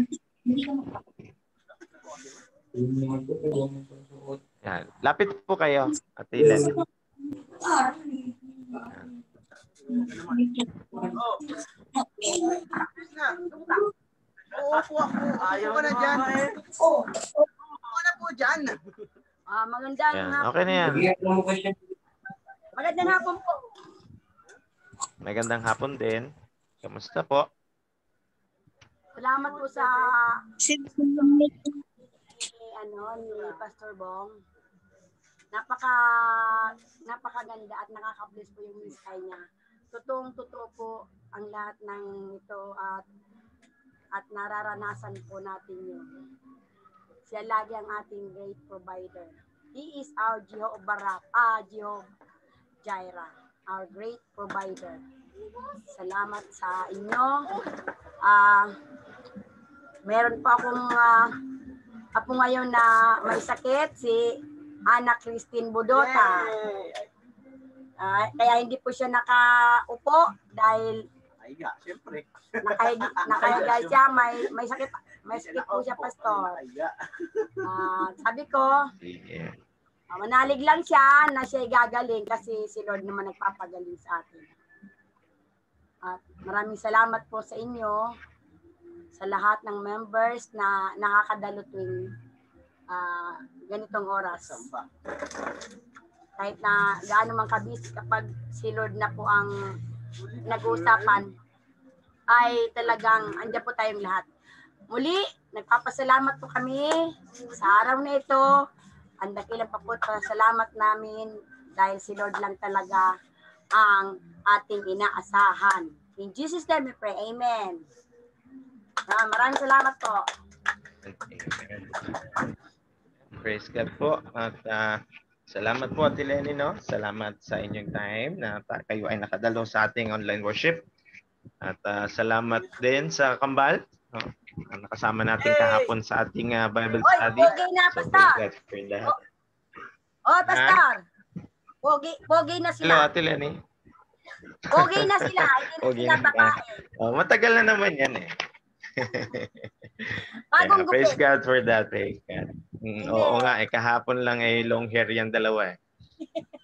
Yan. Lapit po kayo, Ate Len. Yan. Oo po ako. Ayaw ko na dyan. Oo. Oo na po dyan. Ah, magandang Yan. hapon. Okay na yan. Magandang hapon po. Magandang hapon din. Kamusta po? Salamat po sa ano ni Pastor Bong. Napaka napakaganda at nakaka-bless po yung mensahe niya. Totoong totoo po ang lahat ng ito at at nararanasan po natin yun. Siya lagi ang ating great provider. He is our Jehovah ah, Jehovah Jireh, our great provider. Salamat sa inyo. Ah, meron pa akong uh, apo ngayon na may sakit, si Ana Christine Budota. Uh, kaya hindi po siya nakaupo dahil Aiga, siyempre. nakahiga, nakahiga siya, may may sakit, may sakit po siya pastor. Ah, sabi ko, ah, manalig lang siya na siya gagaling kasi si Lord naman nagpapagaling sa atin. At maraming salamat po sa inyo sa lahat ng members na nakakadalo tuwing ah, ganitong oras. Kahit na gaano man kabis kapag si Lord na po ang nag-uusapan ay talagang andyan po tayong lahat. Muli, nagpapasalamat po kami sa araw na ito. Ang dakilang pa salamat namin dahil si Lord lang talaga ang ating inaasahan. In Jesus' name we pray. Amen. Ah, maraming salamat po. Praise God po. At uh, salamat po, Ate Lenny, no? Salamat sa inyong time na kayo ay nakadalo sa ating online worship. At uh, salamat din sa Kambal. No? Ang nakasama natin kahapon sa ating uh, Bible Oy, study. pogi na, Pastor. God for that. Oh, Pastor. Pogi, pogi na Hello, sila. Ate Lenny. Pogi na sila. Hindi na sila babae. Oh, matagal na naman yan eh. Bagong Yeah, praise. God for that. Praise God. Mm, oo nga, eh, kahapon lang eh, long hair yung dalawa eh.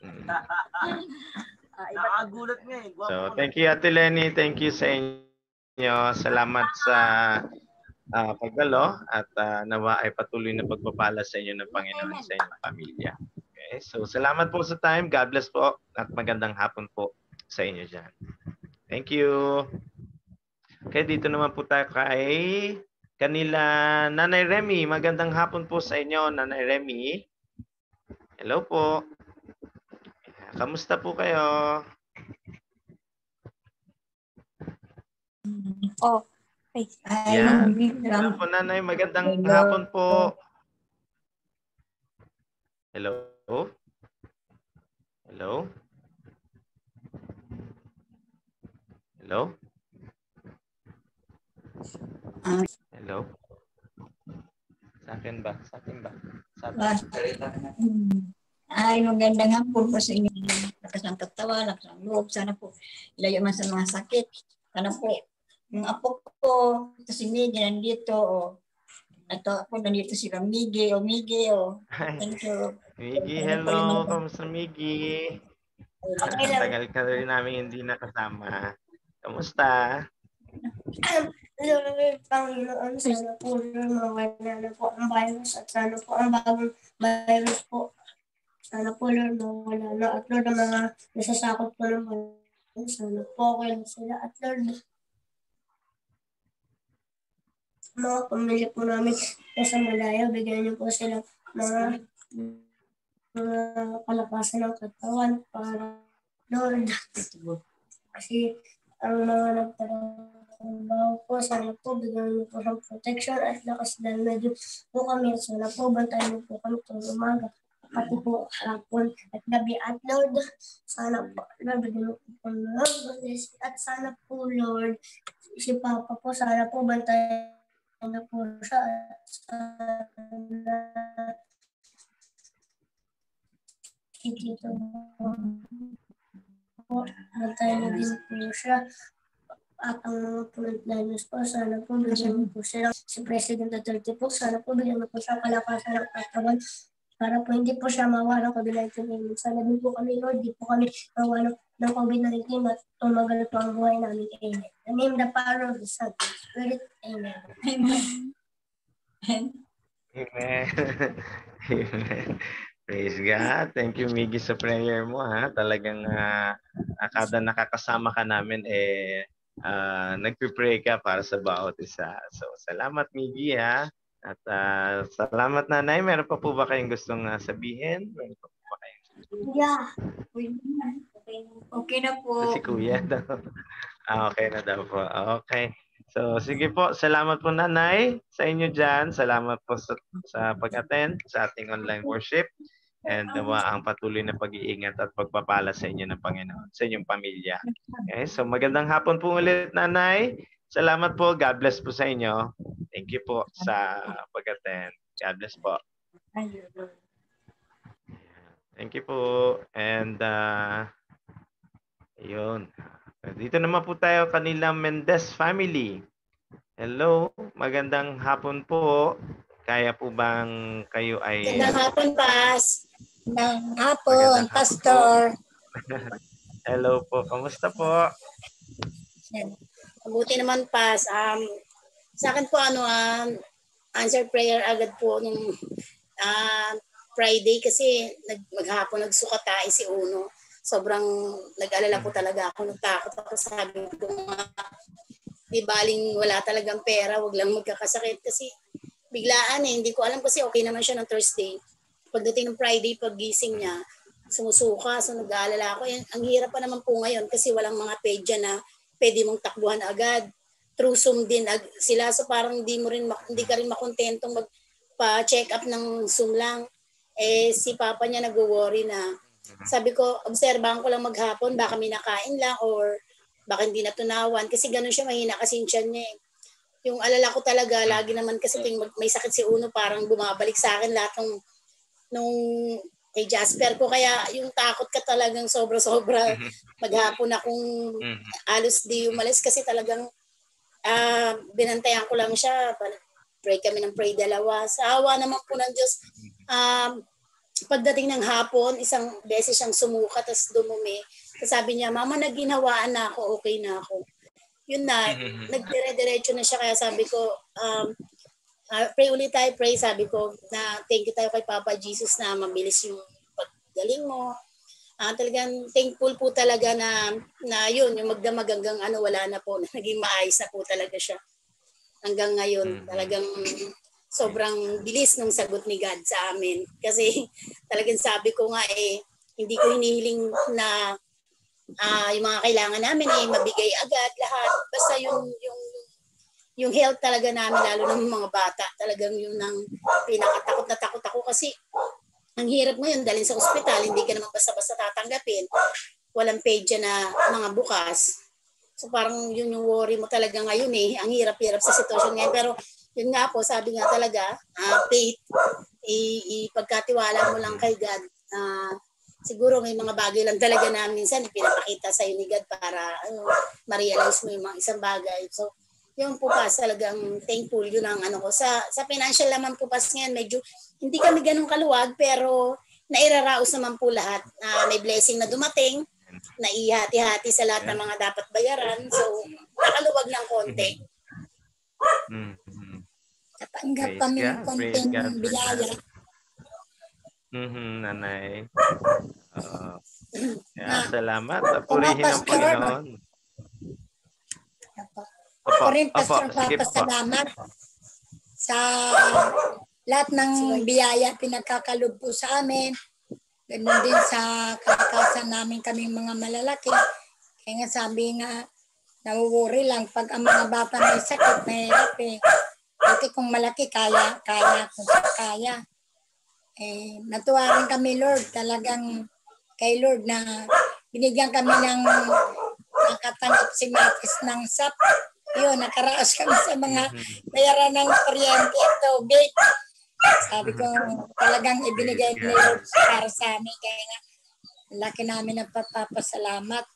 Mm. Ah, iba Nakagulat nga eh. So, ko thank you Ate Lenny. Thank you sa inyo. Salamat sa uh, pagdalo at ah, nawa ay patuloy na pagpapala sa inyo ng Panginoon sa inyong pamilya. Okay? Okay, so salamat po sa time. God bless po at magandang hapon po sa inyo dyan. Thank you. Okay, dito naman po tayo kay kanila Nanay Remy. Magandang hapon po sa inyo, Nanay Remy. Hello po. Kamusta po kayo? Oh, ay, Yan. Hello po, Nanay. Magandang hapon po. Hello? Hello? Hello? Ah. Hello? Sa akin ba? Sa akin ba? Sa Ah. Hmm. Ay, magandang hapon po sa inyo. Lakas ng katawa, lakas ng loob. Sana po ilayo man sa mga sakit. Sana po yung apo ko, ito si Migi nandito. O, ito ako nandito si Migi o Migi o. Thank you. Miggy, hello. Kamusta, Miggy? Tagal ka rin namin hindi nakasama. Kamusta? Lord, Panginoon, sana po mawala na po ang virus at sana po ang bagong virus po. Sana po Lord mawala na at Lord ang mga nasasakot po ng virus. Sana po okay lang sila at Lord mga pamilya po namin nasa Malaya, bigyan niyo po sila mga mga kalakasan ng katawan para Lord kasi ang mga nagtatrabaho po, sana po bigyan niyo po ng protection at lakas dahil medyo po kami. Sana po bantayan niyo po kami tuwing umaga. Pati po hapon at gabi. At Lord, sana po, Lord, bigyan niyo po ng. At sana po, Lord, si Papa po, sana po bantayan niyo po siya. At sana po, bantayan niyo din po siya at ang mga frontliners po, sana po bigyan niyo po sila si President Duterte po, sana po bigyan niyo po siya kalakasan ng katawan para po hindi po siya mawa ng COVID-19. Sana din po kami, Lord, di po kami mawa ng, ng COVID-19 at tumagal po ang buhay namin. Amen. The name, the power of the Son, the Spirit. Amen. Amen. Amen. Praise God. Thank you, Miggy, sa prayer mo. ha Talagang uh, kada nakakasama ka namin, eh, uh, nagpipray ka para sa bawat isa. So, salamat, Miggy, ha? At uh, salamat, Nanay. Meron pa po ba kayong gustong uh, sabihin? Meron pa po ba kayong Yeah. Okay, na po. Si Kuya daw. ah, okay na daw po. Okay. So, sige po. Salamat po, Nanay, sa inyo dyan. Salamat po sa, sa pag-attend sa ating online worship. And nawa ang patuloy na pag-iingat at pagpapala sa inyo ng Panginoon, sa inyong pamilya. Okay, so magandang hapon po ulit, Nanay. Salamat po. God bless po sa inyo. Thank you po sa pag-attend. God bless po. Thank you po. And uh, yun. Dito naman po tayo kanila Mendez family. Hello, magandang hapon po. Kaya po bang kayo ay Magandang hapon, Pas. Ng Magandang hapon, hapon Pastor. Hello po, kamusta po? Mabuti naman, Pas. Um, sa akin po, ano, um, answer prayer agad po nung uh, Friday kasi nag, maghapon nagsuka tayo si Uno. Sobrang nag-alala po talaga ako. Nagtakot ako. Sabi ko nga, di baling wala talagang pera, wag lang magkakasakit kasi biglaan eh. Hindi ko alam kasi okay naman siya ng Thursday. Pagdating ng Friday, paggising niya, sumusuka. So nag-aalala ako. Yan, ang hirap pa naman po ngayon kasi walang mga pedya na pwede mong takbuhan agad. Through Zoom din ag- sila. So parang hindi mo rin, hindi ka rin makontentong magpa-check up ng Zoom lang. Eh si Papa niya nag-worry na sabi ko, obserbahan ko lang maghapon, baka may nakain lang or baka hindi natunawan. Kasi ganun siya, mahina kasi yung tiyan niya eh yung alala ko talaga, lagi naman kasi tuwing may sakit si Uno, parang bumabalik sa akin lahat ng nung kay Jasper ko. Kaya yung takot ka talagang sobra-sobra. Maghapon akong alos di umalis kasi talagang ah binantayan ko lang siya. Pray kami ng pray dalawa. Sa awa naman po ng Diyos, um, pagdating ng hapon, isang beses siyang sumuka, tapos dumumi. Tapos sabi niya, Mama, nagginawaan na ako, okay na ako yun na, nagdire-diretso na siya. Kaya sabi ko, um, uh, pray ulit tayo, pray. Sabi ko na thank you tayo kay Papa Jesus na mabilis yung pag, galing mo. Ah, talagang thankful po talaga na na yun, yung magdamag hanggang ano wala na po, naging maayos na po talaga siya. Hanggang ngayon, Mm. talagang sobrang bilis ng sagot ni God sa amin. Kasi talagang sabi ko nga eh, hindi ko hinihiling na ah, yung mga kailangan namin eh mabigay agad lahat. Basta yung yung yung health talaga namin lalo ng mga bata talagang yun ang pinakatakot na takot ako kasi ang hirap ngayon dalhin sa ospital hindi ka naman basta-basta tatanggapin. Walang page na mga bukas. So parang yun yung worry mo talaga ngayon eh. Ang hirap-hirap sa sitwasyon ngayon. Pero yun nga po sabi nga talaga ah, faith ipagkatiwala mo lang kay God. Ah, siguro may mga bagay lang talaga na minsan ipinapakita sa ni God para ano, ma-realize mo yung mga isang bagay. So yung po pas talagang thankful yun ang ano ko sa sa financial naman po pas ngayon medyo hindi kami ganun kaluwag pero nairaraos naman po lahat na may blessing na dumating naihati-hati sa lahat ng mga dapat bayaran so nakaluwag ng konti Mm, mm. Natanggap kami ng konting biyaya. Mhm, nanay. Na- yeah, salamat. Purihin ng Pastor. Panginoon. Ako rin, Pastor, po. papasalamat sa lahat ng biyaya pinagkakalob po sa amin. Ganun din sa kalakasan namin kaming mga malalaki. Kaya nga sabi nga, nawuwuri lang pag ang mga bata may sakit, mahirap eh. Buti kung malaki, kaya, kaya, kung kaya. Eh, natuwa rin kami, Lord, talagang kay Lord na binigyan kami ng nakatanggap si Matis ng SAP. Yun, nakaraos kami sa mga bayaran ng kuryente at tubig. Sabi ko, talagang ibinigay ni Lord para sa amin. Kaya nga, laki namin ang papapasalamat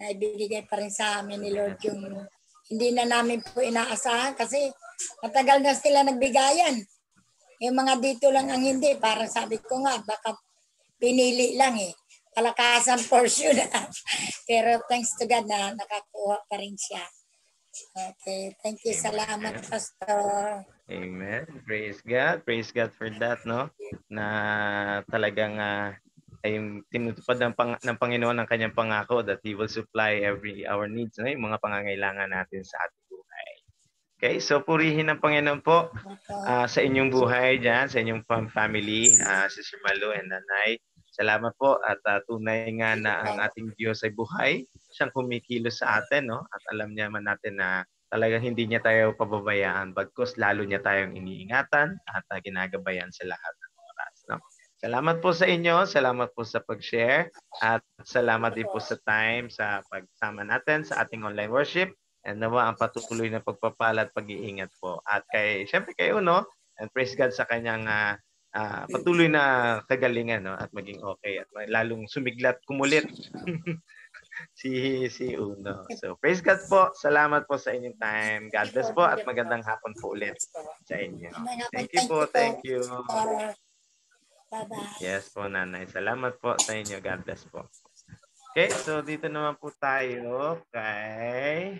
na ibinigay pa rin sa amin ni Lord yung hindi na namin po inaasahan kasi matagal na sila nagbigayan. Yung mga dito lang ang hindi, para sabi ko nga, baka pinili lang eh. Palakasan portion na. Pero thanks to God na nakakuha pa rin siya. Okay, thank you. Salamat, Pastor. Amen. Praise God. Praise God for that, no? Na talagang ah, ay tinutupad ng, pang, ng Panginoon ang kanyang pangako that He will supply every our needs, no? yung mga pangangailangan natin sa ating buhay. Okay, so purihin ng Panginoon po ah, sa inyong buhay dyan, sa inyong fam- family, uh, Sister Malu and Nanay. Salamat po at ah, tunay nga na ang ating Diyos ay buhay. Siyang kumikilos sa atin, no? At alam niya man natin na talagang hindi niya tayo pababayaan bagkus lalo niya tayong iniingatan at ah, ginagabayan sa lahat ng oras. No? Salamat po sa inyo, salamat po sa pag-share at salamat din po sa time sa pagsama natin sa ating online worship and nawa ang patuloy na pagpapala at pag-iingat po. At kay, syempre kay Uno, and praise God sa kanyang ah, ah, patuloy na kagalingan no? at maging okay at lalong sumiglat, kumulit si si Uno. So praise God po. Salamat po sa inyong time. God bless po at magandang hapon po ulit sa inyo. Thank you po. Thank you. Bye-bye. Yes po, nanay. Salamat po sa inyo. God bless po. Okay, so dito naman po tayo kay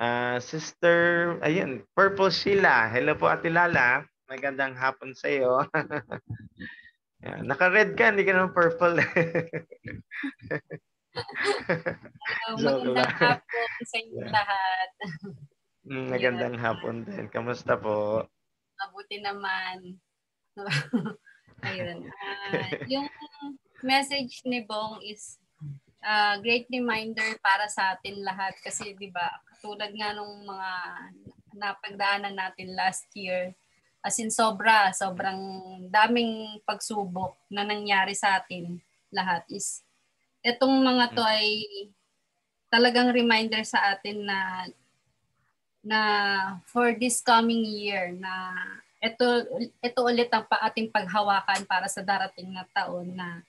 ah Sister, ayun, Purple Sheila. Hello po, Ate Lala. Magandang hapon sa iyo. Naka-red ka, hindi ka naman purple. Uh, Joke magandang hapon sa inyo Yeah. lahat. Mm, Magandang hapon din. Kamusta po? Mabuti naman. Ayun. Ah, yung message ni Bong is ah, great reminder para sa atin lahat kasi 'di ba katulad nga nung mga napagdaanan natin last year as in sobra sobrang daming pagsubok na nangyari sa atin lahat is etong mga to ay talagang reminder sa atin na na for this coming year na ito ito ulit ang pa ating paghawakan para sa darating na taon na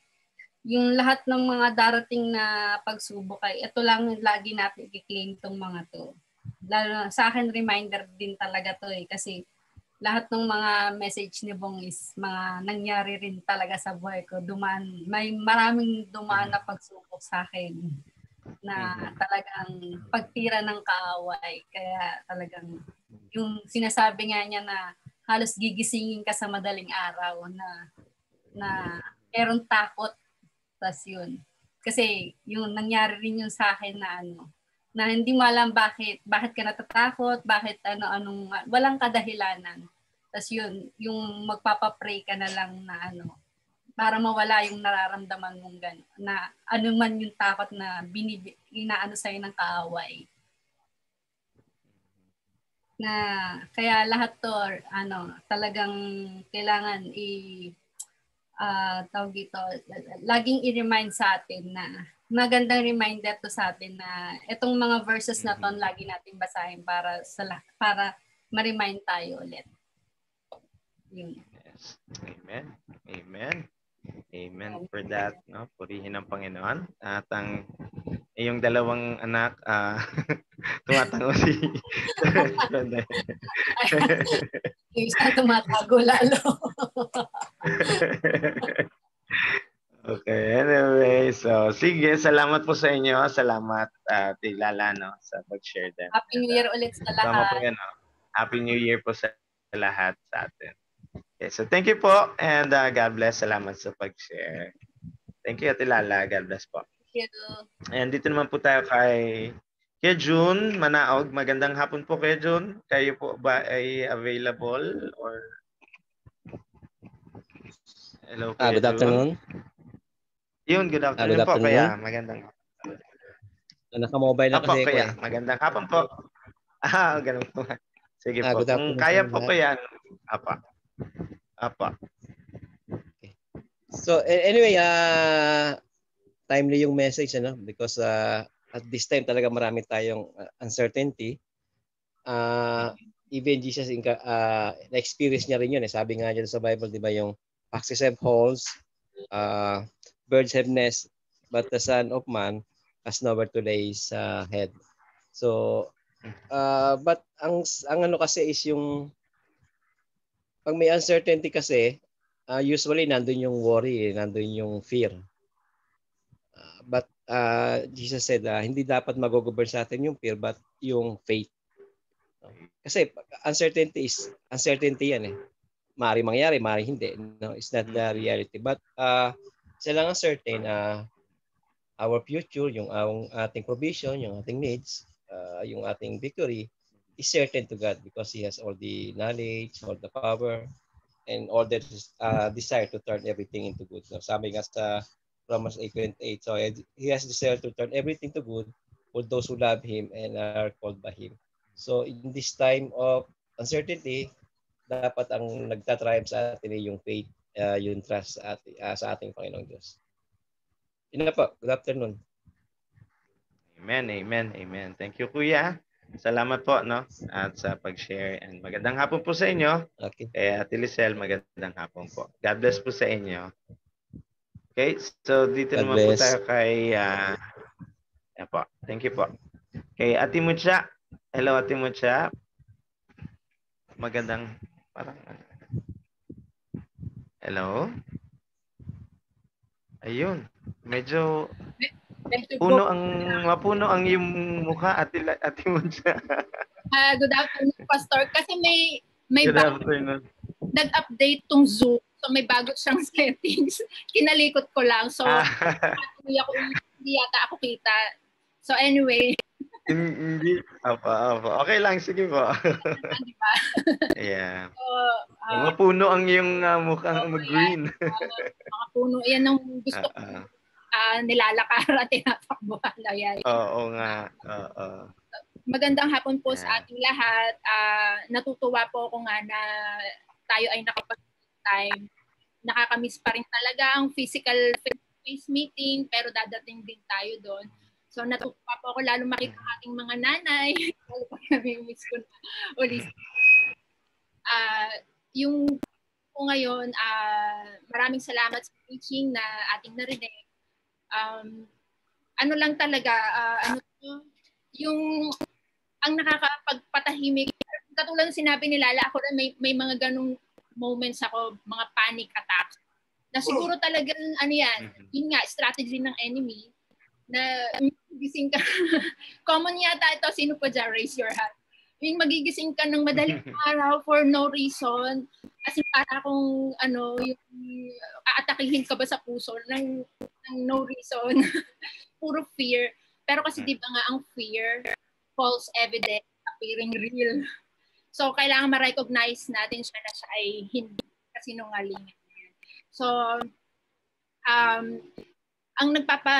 yung lahat ng mga darating na pagsubok ay ito lang lagi natin i-claim tong mga to. Lalo na- sa akin reminder din talaga to eh kasi lahat ng mga message ni Bong is mga nangyari rin talaga sa buhay ko. Dumaan, may maraming dumaan na pagsubok sa akin na talagang pagtira ng kaaway. Kaya talagang yung sinasabi nga niya na halos gigisingin ka sa madaling araw na na Meron takot. Tas yun. Kasi yung nangyari rin yung sa akin na ano, na hindi mo alam bakit, bakit ka natatakot, bakit ano, anong, walang kadahilanan. Tas yun, yung magpapapray ka na lang na ano, para mawala yung nararamdaman mong gano'n, na ano man yung takot na binib, inaano sa'yo ng kaaway na kaya lahat to ano talagang kailangan i uh, tawag dito laging i-remind sa atin na magandang reminder to sa atin na itong mga verses na to lagi nating basahin para sa para ma-remind tayo ulit. Yun. Yes. Amen. Amen. Amen for that, no? Purihin ang Panginoon. At ang yung dalawang anak uh, tumatango si isa tumatago lalo. okay, anyway, so sige, salamat po sa inyo. Salamat uh, Tilala no, sa pag-share din. Happy New Year ulit sa lahat. Po yan, no? Happy New Year po sa lahat sa atin. Okay, so thank you po and uh, God bless. Salamat sa pag-share. Thank you, Tilala. God bless po you. And dito naman po tayo kay kay June Manaog. Magandang hapon po kay June. Kayo po ba ay available or Hello ah, good afternoon. Yun, good afternoon, ah, good afternoon. po kaya. Magandang ah, Naka-mobile na kasi kaya. Eh. Magandang hapon po. Ah, ganun po. Sige ah, po. Kung kaya po ko yan. Apa. Apa. Okay. So anyway, uh, timely yung message ano because uh, at this time talaga marami tayong uh, uncertainty. Uh, even Jesus uh, na-experience niya rin yun. Eh. Sabi nga dyan sa Bible, di ba, yung foxes have holes, uh, birds have nests, but the Son of Man has nowhere to lay his uh, head. So, uh, but ang, ang ano kasi is yung pag may uncertainty kasi, uh, usually nandun yung worry, eh, nandun yung fear but uh, Jesus said uh, hindi dapat mag-govern sa atin yung fear but yung faith. Kasi uncertainty is uncertainty yan eh. Mari mangyari, mari hindi. No, it's not the mm-hmm. reality. But uh, isa lang ang certain uh, our future, yung ang ating provision, yung ating needs, uh, yung ating victory is certain to God because He has all the knowledge, all the power, and all the uh, desire to turn everything into good. No, sabi nga sa Romans 8.28. So he has decided to turn everything to good for those who love him and are called by him. So in this time of uncertainty, dapat ang nagtatriumph sa atin ay yung faith, uh, yung trust sa, ating, uh, sa ating Panginoong Diyos. Yun na po. Good afternoon. Amen, amen, amen. Thank you, Kuya. Salamat po no at sa pag-share and magandang hapon po sa inyo. Okay. Kaya Ate Lisel, magandang hapon po. God bless po sa inyo. Okay, so dito God naman bless. po tayo kay uh, yan po. Thank you po. Kay Ate Mucha. Hello Ate Mucha. Magandang parang Hello. Ayun. Medyo puno ang mapuno ang iyong mukha Ate Ate Mucha. uh, good afternoon Pastor kasi may may good afternoon. nag-update tong Zoom So may bago siyang settings. Kinalikot ko lang. So ah. hindi ako hindi yata ako kita. So anyway, hindi. Apa, apa. Okay lang, sige po. Di ba? yeah. So, uh, mga puno ang iyong uh, mukhang okay, green. uh, mga puno. Yan ang gusto ko uh, uh. uh, nilalakar at tinatakbuhan na yan. Oo nga. Oo. Uh, uh. Magandang hapon po yeah. sa ating lahat. Uh, natutuwa po ako nga na tayo ay nakapag time nakakamiss pa rin talaga ang physical face meeting, pero dadating din tayo doon. So natutuwa po ako lalo makita ang ating mga nanay. Lalo pa kami miss ko na ulit. Uh, yung po ngayon, uh, maraming salamat sa teaching na ating narinig. Um, ano lang talaga, uh, ano yung ang nakakapagpatahimik. Katulad ng sinabi ni Lala, ako rin may, may mga ganong moments ako, mga panic attacks, na siguro talagang ano yan, mm-hmm. yun nga, strategy ng enemy, na gising ka. Common yata ito, sino pa dyan? Raise your hand. Yung magigising ka ng madaling araw for no reason. As in, para kung ano, yung aatakihin ka ba sa puso ng, ng no reason. Puro fear. Pero kasi di ba nga ang fear, false evidence, appearing real. So, kailangan ma-recognize natin siya na siya ay hindi kasinungalingan. So, um, ang nagpapa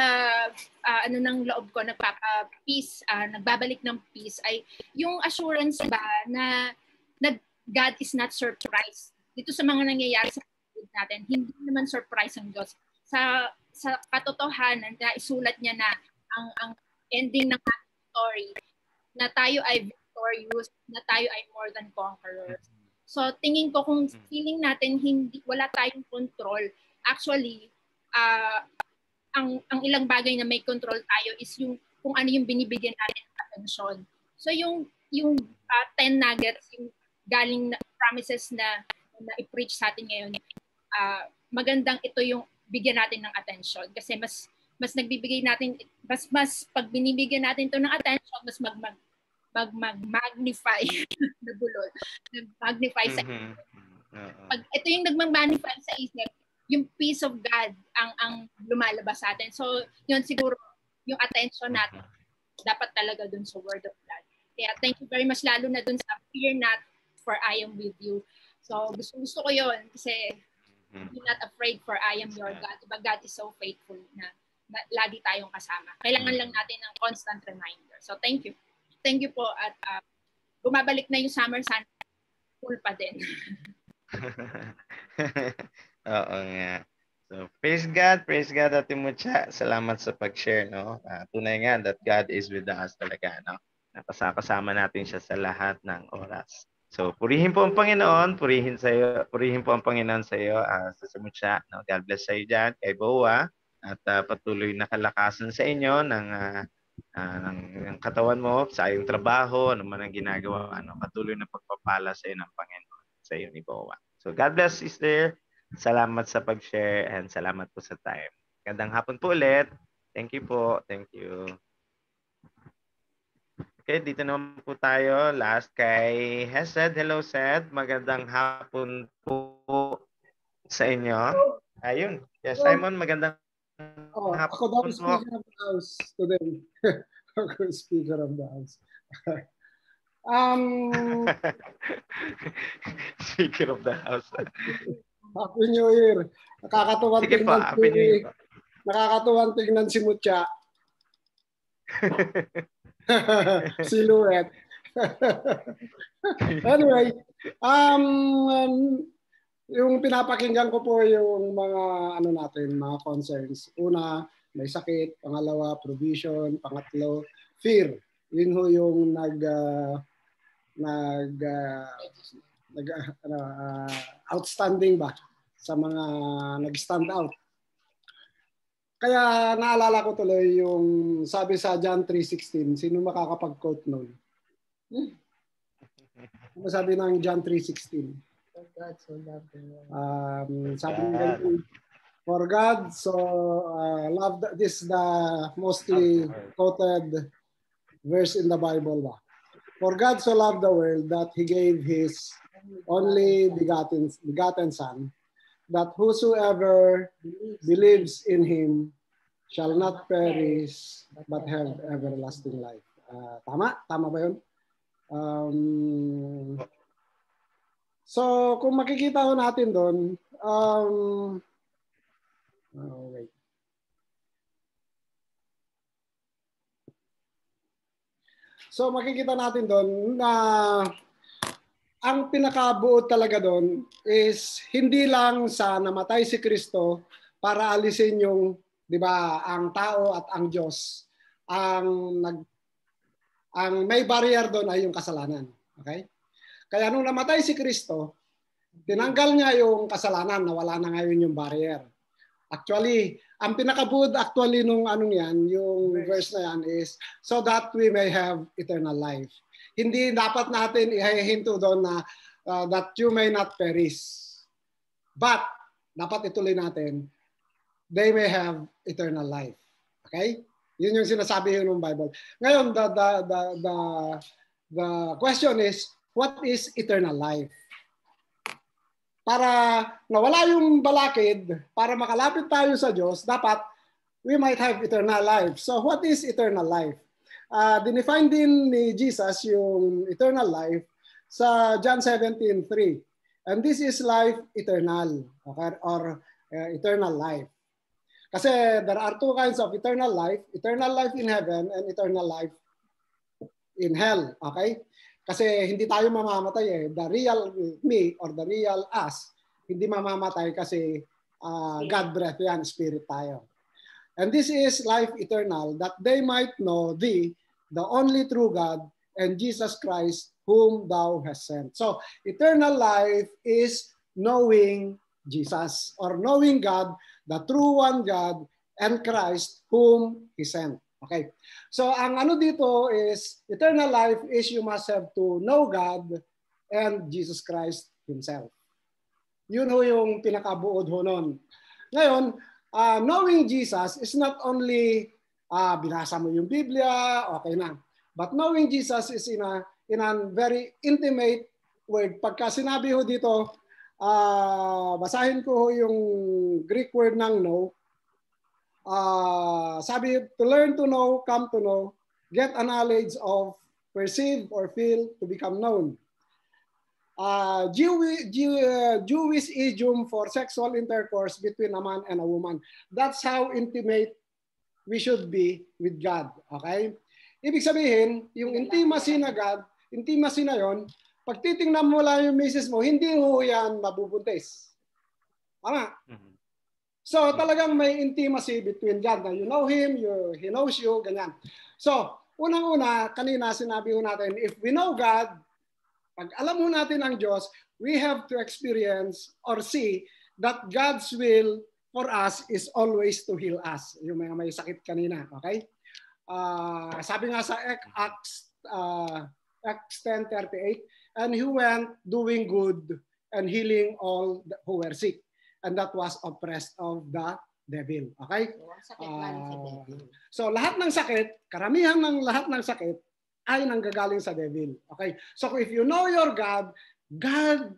uh, ano ng loob ko nagpapa peace uh, nagbabalik ng peace ay yung assurance ba na, na God is not surprised dito sa mga nangyayari sa paligid natin. Hindi naman surprise ang Diyos. Sa sa katotohanan na isulat niya na ang ang ending ng story na tayo ay victorious na tayo ay more than conquerors. So tingin ko kung feeling natin hindi wala tayong control. Actually uh, ang ang ilang bagay na may control tayo is yung kung ano yung binibigyan natin ng attention. So yung yung uh, 10 nuggets yung galing na promises na na i-preach sa atin ngayon, uh, magandang ito yung bigyan natin ng attention kasi mas mas nagbibigay natin mas mas pag binibigyan natin to ng attention mas mag mag mag, mag magnify na bulol nag magnify sa mm-hmm. pag ito yung nagmag-magnify sa isip yung peace of God ang ang lumalabas sa atin. So, yun siguro yung attention natin dapat talaga dun sa word of God. Kaya thank you very much lalo na dun sa fear not for I am with you. So, gusto, gusto ko yun kasi mm-hmm. be not afraid for I am your God. Diba God is so faithful na, na lagi tayong kasama. Kailangan lang natin ng constant reminder. So, thank you. Thank you po at uh, bumabalik na yung summer sun. Cool pa din. Oo nga. So, praise God, praise God, Ate Mucha. Salamat sa pag-share, no? Uh, tunay nga that God is with us talaga, no? Napasakasama natin siya sa lahat ng oras. So, purihin po ang Panginoon, purihin sa iyo, purihin po ang Panginoon sa iyo, uh, sa Mucha, no? God bless sa iyo diyan, kay Boa, at uh, patuloy na kalakasan sa inyo ng uh, uh, ng, ng katawan mo sa iyong trabaho, ano man ang ginagawa, ano, patuloy na pagpapala sa iyo ng Panginoon sa iyo ni Boa. So, God bless, sister. Salamat sa pag-share and salamat po sa time. Gandang hapon po ulit. Thank you po. Thank you. Okay, dito naman po tayo. Last kay Hesed. Hello, Sed. Magandang hapon po sa inyo. Ayun. Yes, Simon, magandang oh, hapon ako daw speaker of the house today. ako speaker of the house. um, speaker of the house. Happy New Year. Nakakatuwang Sige tingnan pa, si, nakakatuwang tingnan si Mucha. Silhouette. anyway, um, um, yung pinapakinggan ko po yung mga ano natin, mga concerns. Una, may sakit, pangalawa, provision, pangatlo, fear. Yun ho yung nag uh, nag uh, nag uh, outstanding ba sa mga nag-stand out. Kaya naalala ko tuloy yung sabi sa John 3.16, sino makakapag-quote nun? Ano sabi ng John 3.16? Um, sabi ng For God so uh, loved this the mostly quoted verse in the Bible ba? For God so loved the world that he gave his only begotten, begotten Son, that whosoever believes in him shall not perish but have everlasting life. Uh, tama? Tama ba yun? Um, so, kung makikita ko natin doon, um, oh, wait. So makikita natin doon na ang pinakabuo talaga doon is hindi lang sa namatay si Kristo para alisin yung, 'di ba, ang tao at ang Diyos. Ang nag ang may barrier doon ay yung kasalanan. Okay? Kaya nung namatay si Kristo, tinanggal niya yung kasalanan, nawala na ngayon yung barrier. Actually, ang pinakabuod actually nung anong yan, yung verse na yan is so that we may have eternal life hindi dapat natin ihahinto doon na uh, that you may not perish. But, dapat ituloy natin, they may have eternal life. Okay? Yun yung sinasabi yun ng Bible. Ngayon, the, the, the, the, the question is, what is eternal life? para nawala yung balakid, para makalapit tayo sa Diyos, dapat we might have eternal life. So what is eternal life? Uh, dinefine din ni Jesus yung eternal life sa John 17:3. And this is life eternal okay? or uh, eternal life. Kasi there are two kinds of eternal life, eternal life in heaven and eternal life in hell, okay? Kasi hindi tayo mamamatay eh. The real me or the real us, hindi mamamatay kasi uh, God breath yan, spirit tayo. And this is life eternal, that they might know thee, the only true God, and Jesus Christ, whom thou hast sent. So, eternal life is knowing Jesus or knowing God, the true one God, and Christ, whom He sent. Okay. So ang ano dito is eternal life is you must have to know God and Jesus Christ himself. Yun ho yung pinakabuod ho nun. Ngayon, uh, knowing Jesus is not only uh, binasa mo yung Biblia, okay na. But knowing Jesus is in a, in a very intimate word. Pagka sinabi ho dito, uh, basahin ko ho yung Greek word ng know, uh, sabi, to learn to know, come to know, get a knowledge of, perceive or feel, to become known. Uh, Jewish, Jewish idiom for sexual intercourse between a man and a woman. That's how intimate we should be with God. Okay? Ibig sabihin, yung intimacy na God, intimacy na yon, pag titingnan mo lang yung misis mo, hindi mo yan mabubuntis. Tama? Mm-hmm. So talagang may intimacy between God na you know Him, you, He knows you, ganyan. So unang-una, kanina sinabi ho natin, if we know God, pag alam mo natin ang Diyos, we have to experience or see that God's will for us is always to heal us. Yung mga may sakit kanina, okay? Uh, sabi nga sa Acts, uh, Acts 10.38, and he went doing good and healing all who were sick and that was oppressed of the devil. Okay? Uh, so lahat ng sakit, karamihan ng lahat ng sakit ay nanggagaling sa devil. Okay? So if you know your God, God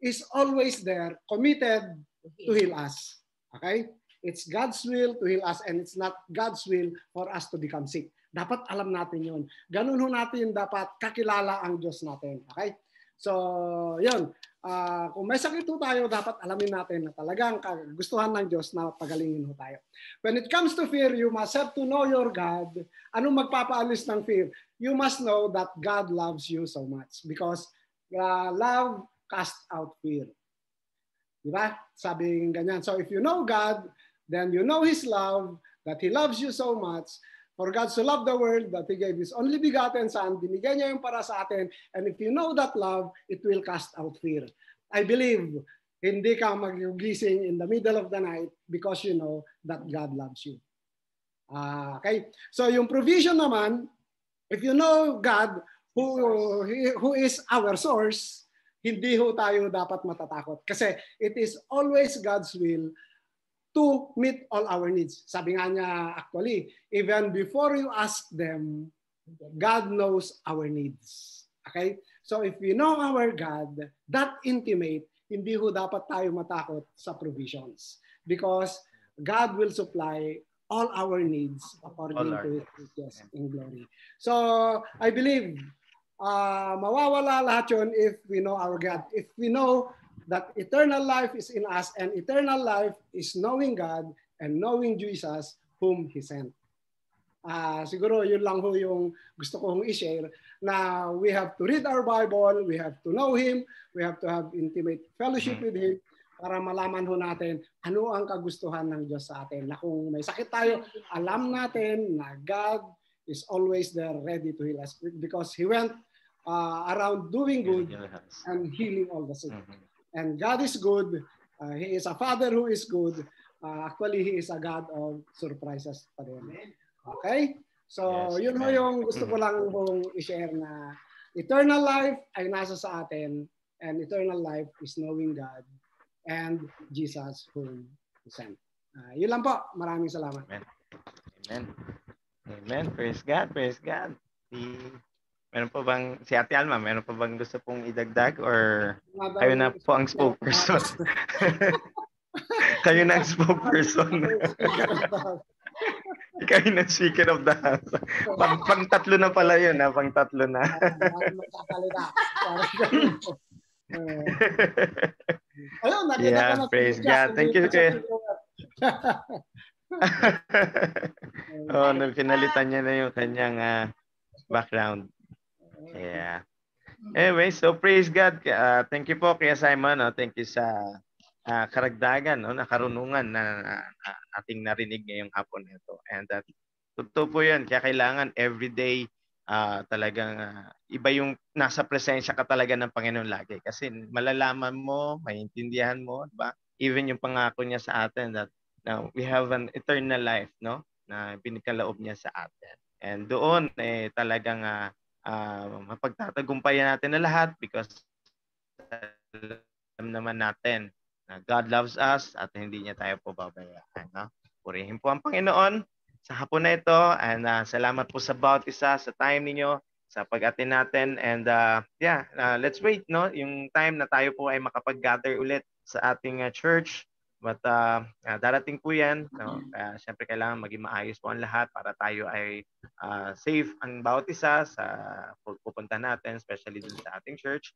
is always there, committed to heal us. Okay? It's God's will to heal us and it's not God's will for us to become sick. Dapat alam natin yun. Ganun ho natin dapat kakilala ang Diyos natin. Okay? So, yun. Uh, kung may sakit tayo, dapat alamin natin na talagang gustuhan ng Diyos na pagalingin ho tayo. When it comes to fear, you must have to know your God. Anong magpapaalis ng fear? You must know that God loves you so much because uh, love cast out fear. Di ba? Sabi ganyan. So if you know God, then you know His love, that He loves you so much, For God so loved the world that He gave His only begotten Son, binigyan niya yung para sa atin. And if you know that love, it will cast out fear. I believe hindi ka magigising in the middle of the night because you know that God loves you. Uh, okay? So yung provision naman, if you know God who, who is our source, hindi ho tayo dapat matatakot. Kasi it is always God's will to meet all our needs. Sabi nga niya actually, even before you ask them, God knows our needs. Okay? So if we know our God, that intimate, hindi ho dapat tayo matakot sa provisions. Because God will supply all our needs according our to His riches in glory. So I believe uh, mawawala lahat yon if we know our God. If we know that eternal life is in us and eternal life is knowing God and knowing Jesus whom He sent. Uh, siguro yun lang ho yung gusto kong i-share na we have to read our Bible, we have to know Him, we have to have intimate fellowship with Him para malaman ho natin ano ang kagustuhan ng Diyos sa atin. Na kung may sakit tayo, alam natin na God is always there ready to heal us because He went uh, around doing good and healing all the sick. Mm-hmm. And God is good. Uh, he is a Father who is good. Uh, actually, He is a God of surprises pa rin. Okay? So, yes, yun ho yung gusto ko lang pong i-share na eternal life ay nasa sa atin and eternal life is knowing God and Jesus whom He sent. Uh, yun lang po. Maraming salamat. Amen. Amen. Amen. Praise God. Praise God. The Meron pa bang, si Ate Alma, meron pa bang gusto pong idagdag or kayo na po ang spokesperson? kayo na ang spokesperson. kayo na speaker of the house. Pang, pang tatlo na pala yun, ha? pang tatlo na. Ayun, yeah, na praise God. Thank you, kuya. oh, nung pinalitan niya na yung kanyang uh, background. Yeah. Anyway, so praise God. Uh, thank you po kaya Simon. No? Thank you sa uh, karagdagan, no? na karunungan na, na, na ating narinig ngayong hapon nito. And that, uh, totoo po yan. Kaya kailangan everyday uh, talagang uh, iba yung nasa presensya ka talaga ng Panginoon lagi. Kasi malalaman mo, maintindihan mo, diba? Even yung pangako niya sa atin that now we have an eternal life, no? Na binikalaob niya sa atin. And doon, eh, talagang uh, uh, mapagtatagumpayan natin na lahat because alam naman natin na God loves us at hindi niya tayo po babayaan. No? Purihin po ang Panginoon sa hapon na ito and uh, salamat po sa bawat isa sa time ninyo sa pag-attend natin and uh, yeah, uh, let's wait no yung time na tayo po ay makapag-gather ulit sa ating uh, church but uh, uh, darating po yan no? Uh, syempre kailangan maging maayos po ang lahat para tayo ay uh, safe ang bawat isa sa pupunta natin especially dun sa ating church.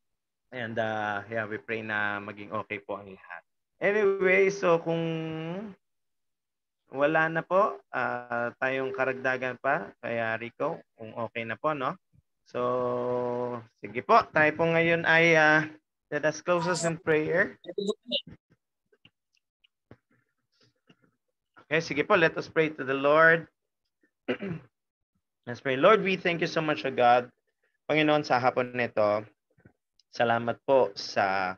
And uh, yeah we pray na maging okay po ang lahat. Anyway so kung wala na po uh, tayong karagdagan pa kaya Rico kung okay na po no? So sige po tayo po ngayon ay uh, let us close us in prayer Okay, sige po, let us pray to the Lord. Let's pray. Lord, we thank you so much, O God. Panginoon, sa hapon nito, salamat po sa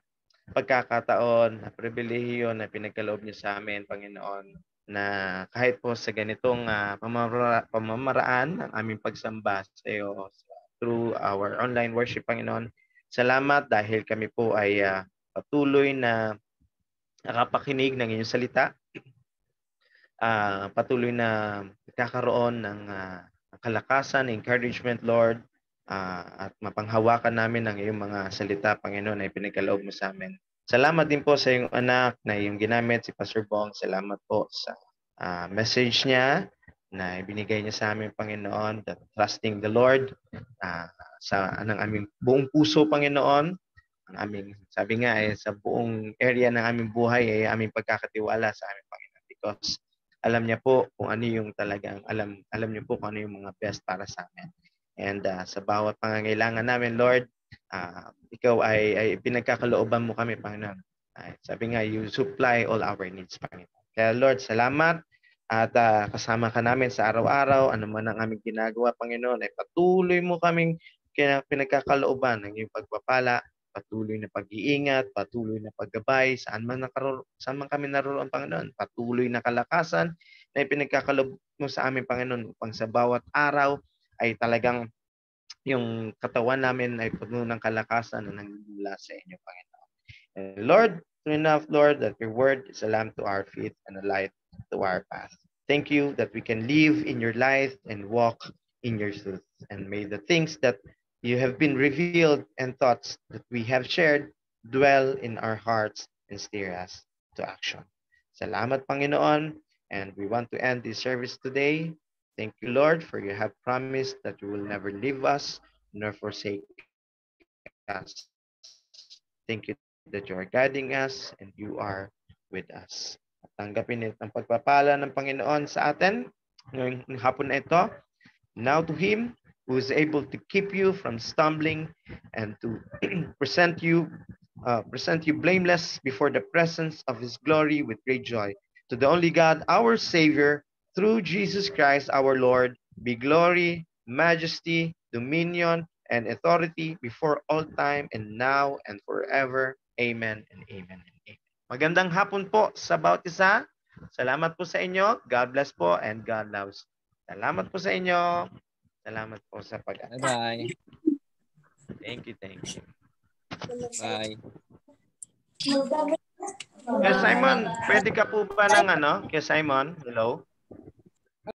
pagkakataon, na pribilehiyo na pinagkaloob niyo sa amin, Panginoon, na kahit po sa ganitong uh, pamamara- pamamaraan ng aming pagsamba sa iyo through our online worship, Panginoon, salamat dahil kami po ay uh, patuloy na nakapakinig ng inyong salita uh, patuloy na kakaroon ng uh, kalakasan, encouragement, Lord, uh, at mapanghawakan namin ang iyong mga salita, Panginoon, na ipinagkaloob mo sa amin. Salamat din po sa iyong anak na iyong ginamit, si Pastor Bong. Salamat po sa uh, message niya na ibinigay niya sa amin, Panginoon, that trusting the Lord uh, sa ng aming buong puso, Panginoon, ang aming, sabi nga, eh, sa buong area ng aming buhay, ay eh, aming pagkakatiwala sa aming Panginoon because alam niya po kung ano yung talagang alam alam niyo po kung ano yung mga best para sa amin. And uh, sa bawat pangangailangan namin, Lord, uh, ikaw ay, ay pinagkakalooban mo kami, Panginoon. Uh, sabi nga, you supply all our needs, Panginoon. Kaya Lord, salamat at uh, kasama ka namin sa araw-araw, ano man ang aming ginagawa, Panginoon, ay patuloy mo kaming pinagkakalooban ng iyong pagpapala patuloy na pag-iingat, patuloy na paggabay, saan man, nakaror- saan man kami naroon, Panginoon, patuloy na kalakasan na ipinagkakalob mo sa amin, Panginoon, upang sa bawat araw ay talagang yung katawan namin ay puno ng kalakasan na nangmula sa inyo, Panginoon. And Lord, enough, Lord, that your word is a lamp to our feet and a light to our path. Thank you that we can live in your light and walk in your truth. And may the things that you have been revealed and thoughts that we have shared dwell in our hearts and steer us to action. Salamat, Panginoon. And we want to end this service today. Thank you, Lord, for you have promised that you will never leave us nor forsake us. Thank you that you are guiding us and you are with us. At tanggapin ito ang pagpapala ng Panginoon sa atin ngayong hapon na ito. Now to Him who is able to keep you from stumbling and to present you uh, present you blameless before the presence of his glory with great joy. To the only god our savior through jesus christ our lord be glory majesty dominion and authority before all time and now and forever. Amen and amen and amen. Magandang hapon po sa bawat isa salamat po sa inyo. God bless po and god loves. Salamat po sa inyo Salamat po sa pag Bye-bye. Thank you, thank you. Bye. Kaya Simon, pwede ka po ba ng ano? Kaya Simon, hello?